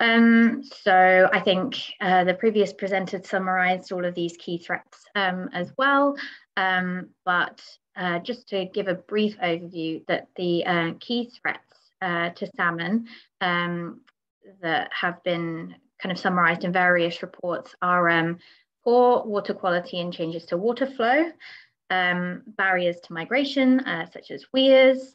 Um, so I think uh, the previous presenter summarized all of these key threats um, as well, um, but uh, just to give a brief overview that the uh, key threats uh, to salmon um, that have been kind of summarized in various reports are um, poor water quality and changes to water flow, um, barriers to migration, uh, such as weirs,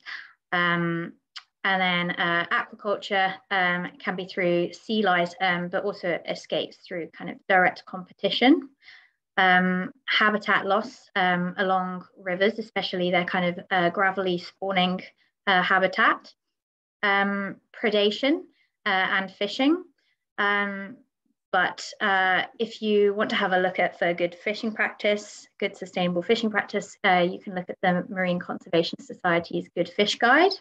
and then uh, aquaculture um, can be through sea lice, um, but also escapes through kind of direct competition. Um, habitat loss um, along rivers, especially their kind of uh, gravelly spawning uh, habitat. Um, predation uh, and fishing. Um, but uh, if you want to have a look at for good fishing practice, good sustainable fishing practice, uh, you can look at the Marine Conservation Society's Good Fish Guide.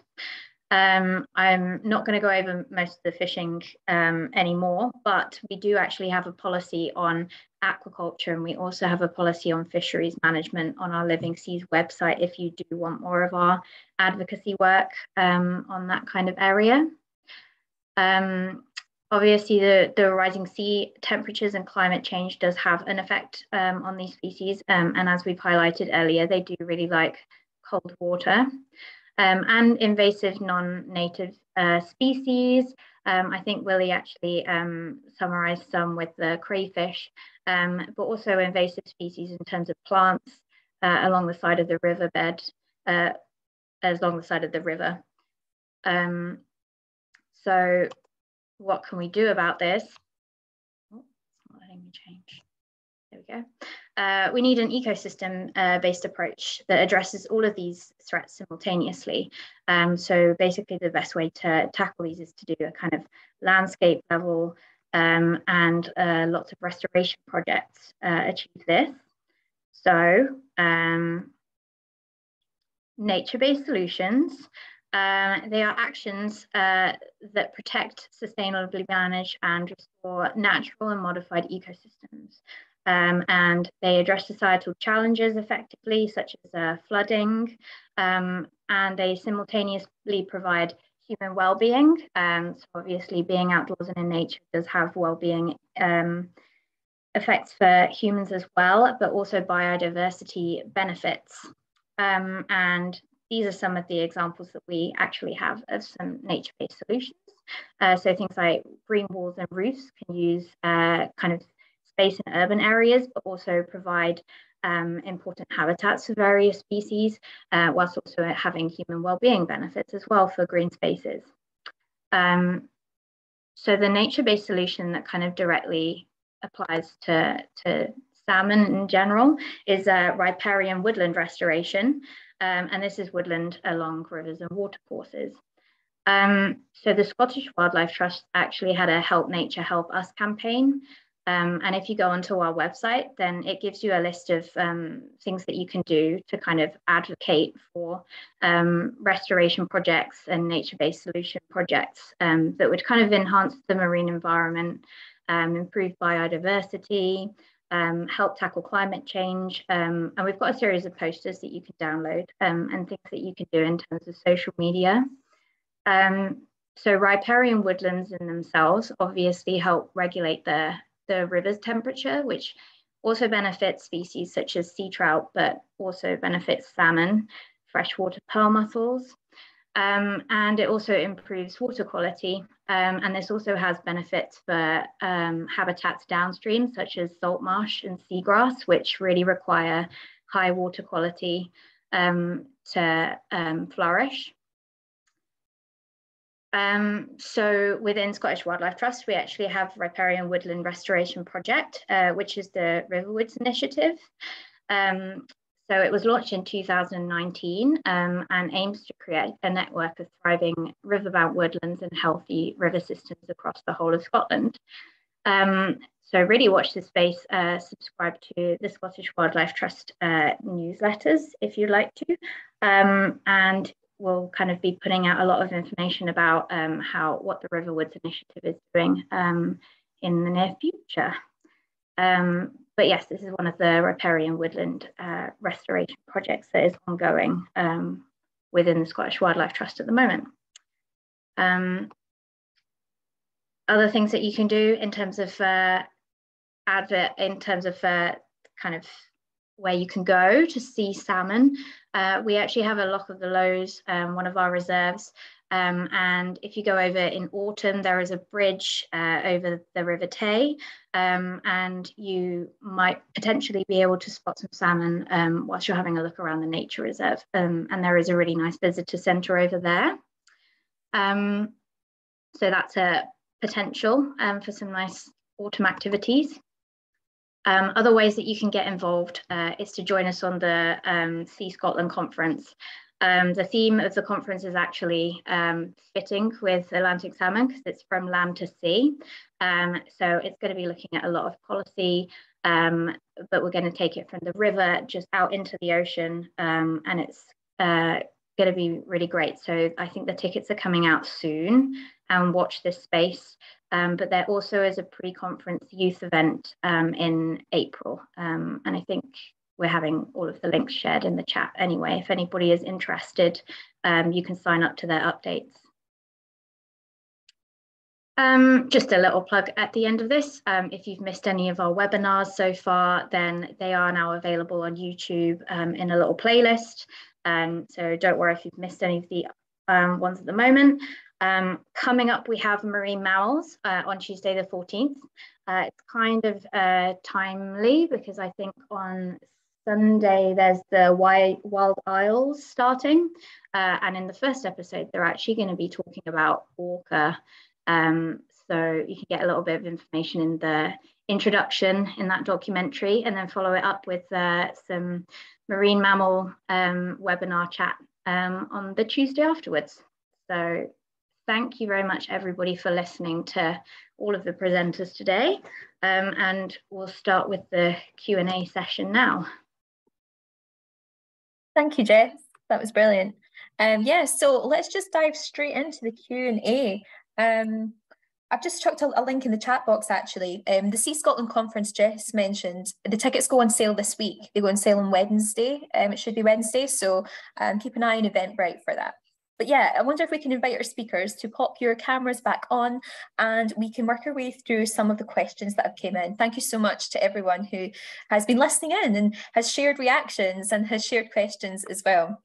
Um, I'm not going to go over most of the fishing um, anymore, but we do actually have a policy on aquaculture and we also have a policy on fisheries management on our Living Seas website if you do want more of our advocacy work um, on that kind of area. Um, obviously, the, the rising sea temperatures and climate change does have an effect um, on these species. Um, and as we've highlighted earlier, they do really like cold water um, and invasive non-native uh, species. Um, I think Willie actually um, summarized some with the crayfish, um, but also invasive species in terms of plants uh, along the side of the riverbed, uh, along the side of the river. Um, so what can we do about this? Oh, it's not letting me change. There we go. Uh, we need an ecosystem uh, based approach that addresses all of these threats simultaneously. Um, so basically the best way to tackle these is to do a kind of landscape level um, and uh, lots of restoration projects uh, achieve this. So um, nature-based solutions, uh, they are actions uh, that protect, sustainably manage and restore natural and modified ecosystems um, and they address societal challenges effectively, such as uh, flooding, um, and they simultaneously provide human well-being. Um, so obviously, being outdoors and in nature does have well-being um, effects for humans as well, but also biodiversity benefits. Um, and these are some of the examples that we actually have of some nature-based solutions. Uh, so things like green walls and roofs can use uh, kind of space in urban areas, but also provide um, important habitats for various species, uh, whilst also having human well-being benefits as well for green spaces. Um, so the nature-based solution that kind of directly applies to, to salmon in general is uh, riparian woodland restoration. Um, and this is woodland along rivers and watercourses. Um, so the Scottish Wildlife Trust actually had a Help Nature Help Us campaign um, and if you go onto our website, then it gives you a list of um, things that you can do to kind of advocate for um, restoration projects and nature-based solution projects um, that would kind of enhance the marine environment, um, improve biodiversity, um, help tackle climate change. and we've got a series of posters that you can download and things that you can do in terms of social media. so riparian woodlands in themselves obviously help regulate the the river's temperature, which also benefits species such as sea trout, but also benefits salmon, freshwater pearl mussels. Um, and it also improves water quality. Um, and this also has benefits for um, habitats downstream, such as salt marsh and seagrass, which really require high water quality um, to um, flourish. Um, so within Scottish Wildlife Trust, we actually have Riparian Woodland Restoration Project, uh, which is the Riverwoods Initiative. Um, so it was launched in 2019 um, and aims to create a network of thriving riverbound woodlands and healthy river systems across the whole of Scotland. Um, so really watch this space, uh, subscribe to the Scottish Wildlife Trust uh, newsletters if you'd like to. Um, and will kind of be putting out a lot of information about um, how what the Riverwoods Initiative is doing um, in the near future. Um, but yes, this is one of the riparian woodland uh, restoration projects that is ongoing um, within the Scottish Wildlife Trust at the moment. Um, other things that you can do in terms of uh, advert, in terms of uh, kind of where you can go to see salmon. Uh, we actually have a Loch of the Lowes, um, one of our reserves, Um, and if you go over in autumn, there is a bridge uh, over the River Tay, um, and you might potentially be able to spot some salmon um, whilst you're having a look around the nature reserve. Um, and there is a really nice visitor centre over there. Um, so that's a potential for some nice autumn activities. Um, other ways that you can get involved uh, is to join us on the um, Sea Scotland conference. Um, the theme of the conference is actually um, fitting with Atlantic salmon because it's from land to sea. Um, so it's going to be looking at a lot of policy, um, but we're going to take it from the river just out into the ocean, and it's uh, going to be really great. So I think the tickets are coming out soon, and watch this space. Um, but there also is a pre-conference youth event um, in April. Um, and I think we're having all of the links shared in the chat anyway. If anybody is interested, um, you can sign up to their updates. Um, just a little plug at the end of this. Um, if you've missed any of our webinars so far, then they are now available on YouTube um, in a little playlist. Um, so don't worry if you've missed any of the um, ones at the moment. Um, coming up, we have marine mammals uh, on Tuesday the 14th. Uh, it's kind of uh, timely because I think on Sunday there's the Wild Isles starting. Uh, and in the first episode, they're actually going to be talking about orca. Um, so you can get a little bit of information in the introduction in that documentary and then follow it up with uh, some marine mammal um, webinar chat um, on the Tuesday afterwards. So thank you very much everybody for listening to all of the presenters today. Um, and we'll start with the Q&A session now. Thank you, Jess. That was brilliant. Um, yeah, so let's just dive straight into the Q&A. Um, I've just chucked a, a, link in the chat box actually. Um, the Sea Scotland conference Jess mentioned, the tickets go on sale this week. They go on sale on Wednesday. Um, it should be Wednesday, so um, keep an eye on Eventbrite for that. But yeah, I wonder if we can invite our speakers to pop your cameras back on and we can work our way through some of the questions that have came in. Thank you so much to everyone who has been listening in and has shared reactions and has shared questions as well.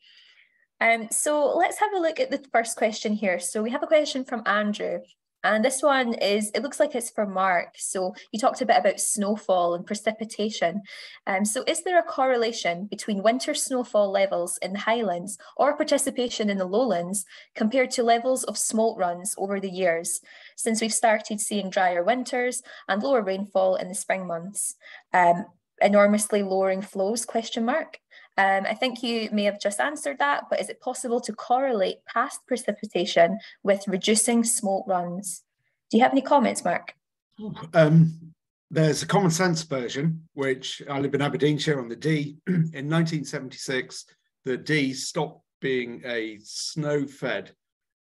Um, so let's have a look at the first question here. So we have a question from Andrew and this one is, it looks like it's for Mark. So you talked a bit about snowfall and precipitation. Um, so is there a correlation between winter snowfall levels in the Highlands or participation in the lowlands compared to levels of smolt runs over the years since we've started seeing drier winters and lower rainfall in the spring months? Um, enormously lowering flows, question mark. Um, I think you may have just answered that, but is it possible to correlate past precipitation with reducing smolt runs? Do you have any comments, Mark? Um, there's a common sense version, which I live in Aberdeenshire on the Dee. in 1976, the Dee stopped being a snow-fed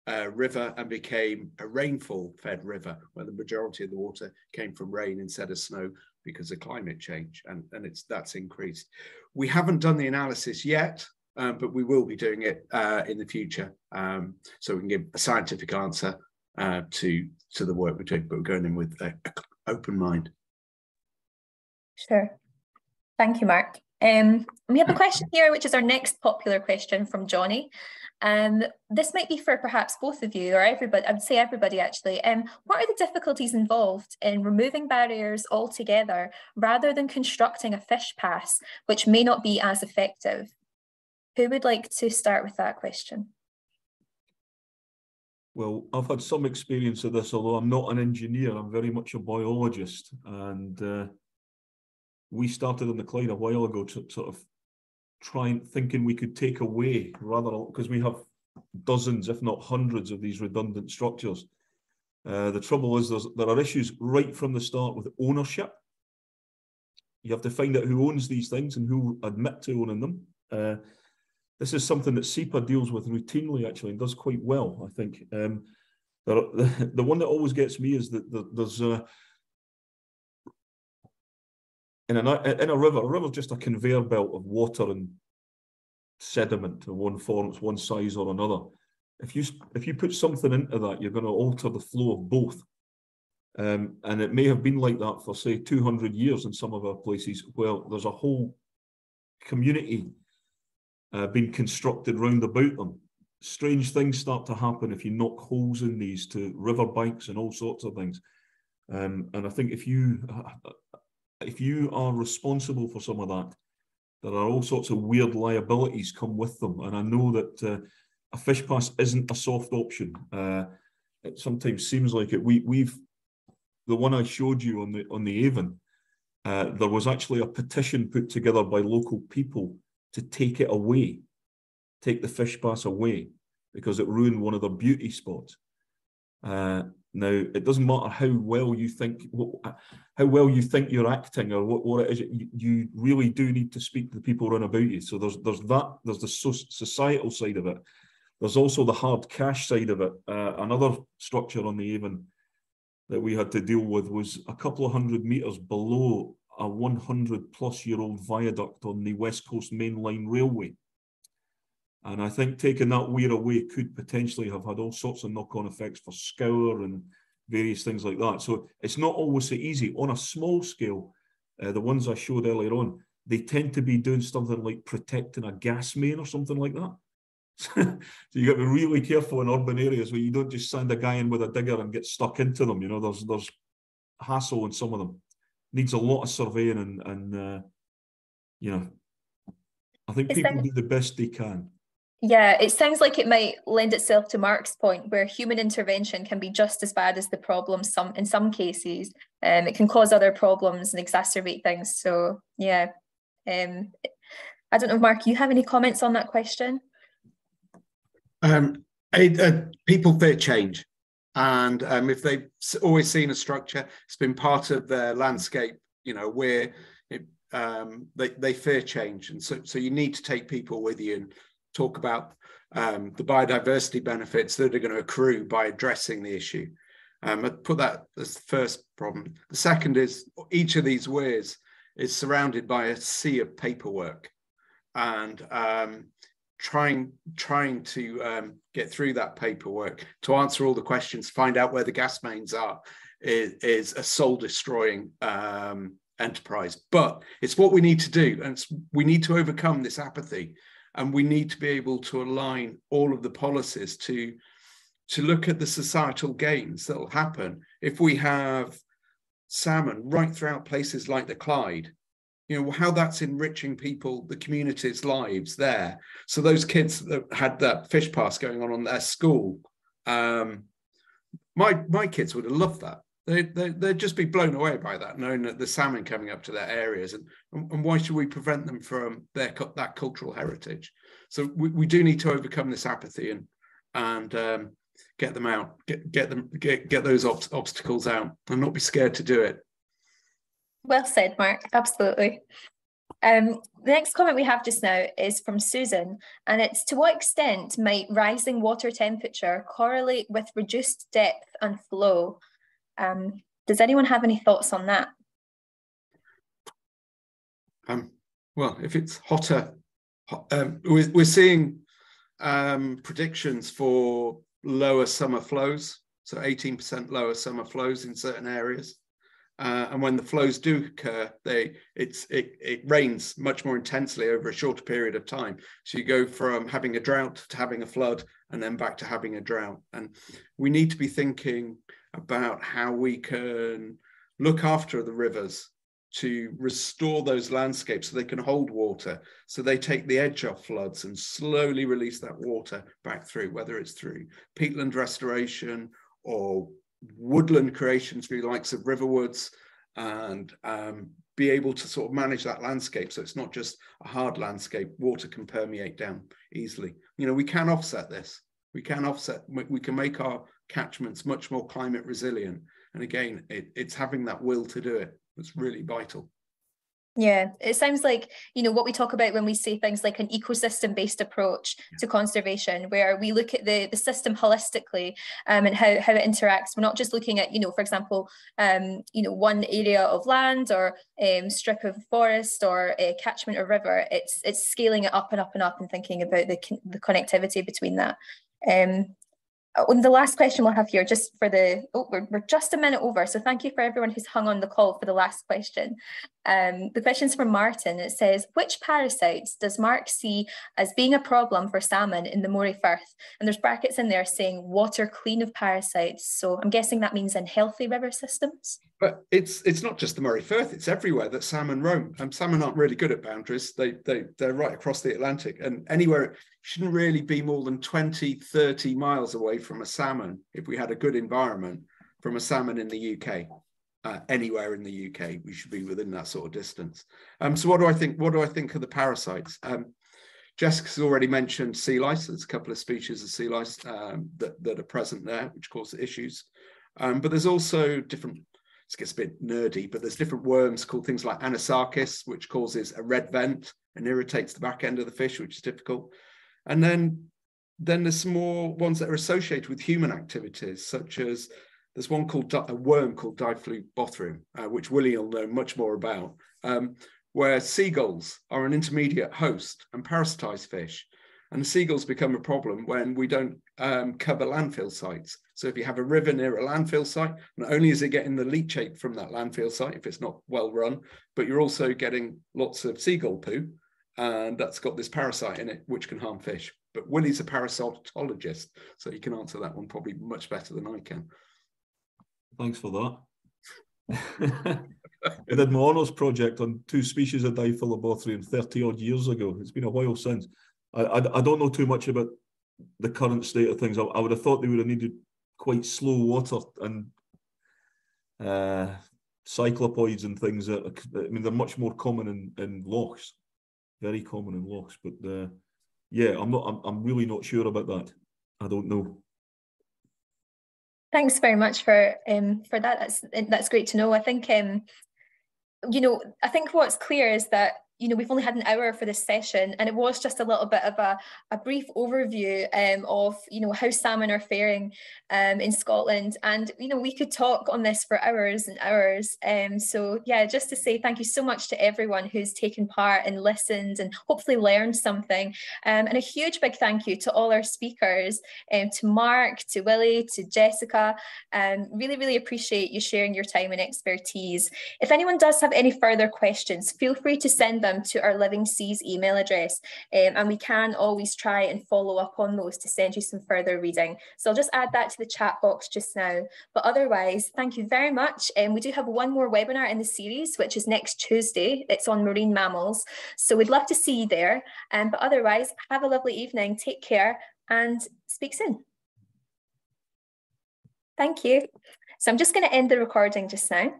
uh, river and became a rainfall-fed river, where the majority of the water came from rain instead of snow because of climate change, and, and it's that's increased. We haven't done the analysis yet, um, but we will be doing it uh, in the future, um, so we can give a scientific answer uh, to to the work we're doing. But we're going in with an open mind. Sure. Thank you, Mark. Um, we have a question here, which is our next popular question from Johnny. Um, this might be for perhaps both of you or everybody, I would say everybody actually. Um, what are the difficulties involved in removing barriers altogether rather than constructing a fish pass, which may not be as effective? Who would like to start with that question? Well, I've had some experience of this, although I'm not an engineer, I'm very much a biologist. And uh, we started in the Clyde a while ago to sort of trying thinking we could take away rather because we have dozens, if not hundreds, of these redundant structures. Uh, the trouble is there are issues right from the start with ownership. You have to find out who owns these things and who admit to owning them. Uh, this is something that SEPA deals with routinely, actually, and does quite well, I think. Um, there the, the one that always gets me is that the, there's a, in a in a river, a river is just a conveyor belt of water and sediment in one form, it's one size or another. If you if you put something into that, you're going to alter the flow of both. Um, and it may have been like that for say 200 years in some of our places. Well, there's a whole community uh, being constructed round about them. strange things start to happen if you knock holes in these to river banks and all sorts of things. Um, and I think if you if you are responsible for some of that, there are all sorts of weird liabilities come with them. And I know that uh, a fish pass isn't a soft option. Uh, it sometimes seems like it. We we've the one I showed you on the on the Avon. Uh, there was actually a petition put together by local people to take it away, take the fish pass away, because it ruined one of their beauty spots. Now, it doesn't matter how well you think, how well you think you're acting, or what, what it is. You, you really do need to speak to the people around about you. So there's there's that. There's the societal side of it. There's also the hard cash side of it. Uh, another structure on the Avon that we had to deal with was a couple of hundred meters below a 100 plus year old viaduct on the West Coast Main Line Railway. And I think taking that weir away could potentially have had all sorts of knock on effects for scour and various things like that. So it's not always so easy. On a small scale, uh, the ones I showed earlier on, they tend to be doing something like protecting a gas main or something like that. so you got to be really careful in urban areas where you don't just send a guy in with a digger and get stuck into them. You know, there's there's hassle in some of them. Needs a lot of surveying and and uh, you know, I think people do the best they can. Yeah, it sounds like it might lend itself to Mark's point, where human intervention can be just as bad as the problem. Some in some cases, um, it can cause other problems and exacerbate things. So yeah, um, I don't know, Mark. You have any comments on that question? Um, uh, people fear change, and um, if they've always seen a structure, it's been part of their landscape. You know, where it, um, they they fear change, and so so you need to take people with you and talk about um, the biodiversity benefits that are going to accrue by addressing the issue. Um, I'd put that as the first problem. The second is each of these weirs is surrounded by a sea of paperwork, and um, trying trying to um, get through that paperwork to answer all the questions, find out where the gas mains are, is, is a soul destroying um, enterprise. But it's what we need to do, and we need to overcome this apathy and we need to be able to align all of the policies to to look at the societal gains that will happen if we have salmon right throughout places like the Clyde. You know how that's enriching people, the community's lives there. So those kids that had that fish pass going on on their school, um, my my kids would have loved that. They, they, they'd just be blown away by that, knowing that the salmon coming up to their areas. And, and why should we prevent them from their that cultural heritage? So we, we do need to overcome this apathy and and um, get them out, get get them get get those ob- obstacles out, and not be scared to do it. Well said, Mark. Absolutely. Um, the next comment we have just now is from Susan, and it's to what extent might rising water temperature correlate with reduced depth and flow? Um, does anyone have any thoughts on that? Um, well, if it's hotter, um, we're, we're, seeing um, predictions for lower summer flows, so 18% lower summer flows in certain areas. Uh, and when the flows do occur, they it's it, it rains much more intensely over a shorter period of time. So you go from having a drought to having a flood, and then back to having a drought. And we need to be thinking about how we can look after the rivers to restore those landscapes so they can hold water, so they take the edge off floods and slowly release that water back through, whether it's through peatland restoration or woodland creation through likes of riverwoods and um, be able to sort of manage that landscape. So it's not just a hard landscape water can permeate down easily. You know we can offset this. We can offset we can make our catchments much more climate resilient. And again, it, it's having that will to do it that's really vital. Yeah, it sounds like, you know, what we talk about when we say things like an ecosystem based approach yeah. to conservation, where we look at the, the system holistically um, and how, how it interacts. We're not just looking at, you know, for example, um, you know, one area of land or um, strip of forest or a catchment or river. It's it's scaling it up and up and up and thinking about the, the connectivity between that. Um, on the last question we'll have here, just for the, oh, we're, we're just a minute over. So thank you for everyone who's hung on the call for the last question. Um, the question's from Martin. It says, which parasites does Mark see as being a problem for salmon in the Moray Firth? And there's brackets in there saying water clean of parasites. So I'm guessing that means in healthy river systems. But it's it's not just the Moray Firth, it's everywhere that salmon roam. And um, salmon aren't really good at boundaries. They, they, they're right across the Atlantic. And anywhere, shouldn't really be more than 20, 30 miles away from a salmon if we had a good environment from a salmon in the UK uh, anywhere in the UK, we should be within that sort of distance. Um, so what do I think? What do I think of the parasites? Um, Jessica's already mentioned sea lice. There's a couple of species of sea lice um, that, that are present there, which cause issues. Um, but there's also different, it gets a bit nerdy, but there's different worms called things like Anisakis, which causes a red vent and irritates the back end of the fish, which is difficult. And then, then there's some more ones that are associated with human activities, such as there's one called a worm called Diphyllobothrium, uh, which Willie will know much more about, um, where seagulls are an intermediate host and parasitize fish. And seagulls become a problem when we don't um, cover landfill sites. So if you have a river near a landfill site, not only is it getting the leachate from that landfill site if it's not well run, but you're also getting lots of seagull poo, and that's got this parasite in it which can harm fish. But Willie's a parasitologist, so he can answer that one probably much better than I can. Thanks for that. I did my honours project on two species of Diphyllobothrium 30 odd years ago. It's been a while since. I, I, I, don't know too much about the current state of things. I, I, would have thought they would have needed quite slow water and uh, cyclopoids and things. That, I mean, they're much more common in, in lochs, very common in lochs. But uh, yeah, I'm not. I'm, I'm really not sure about that. I don't know. Thanks very much for um, for that. That's that's great to know. I think um, you know, I think what's clear is that you know, we've only had an hour for this session, and it was just a little bit of a, a brief overview um, of, you know, how salmon are faring um, in Scotland. And, you know, we could talk on this for hours and hours. Um, so, yeah, just to say thank you so much to everyone who's taken part and listened and hopefully learned something. Um, and a huge big thank you to all our speakers, um, to Mark, to Willie, to Jessica. Um, really, really appreciate you sharing your time and expertise. If anyone does have any further questions, feel free to send them to our Living Seas email address. Um, and we can always try and follow up on those to send you some further reading. So I'll just add that to the chat box just now. But otherwise, thank you very much. And um, we do have one more webinar in the series, which is next Tuesday. It's on marine mammals. So we'd love to see you there. Um, but otherwise, have a lovely evening. Take care and speak soon. Thank you. So I'm just going to end the recording just now.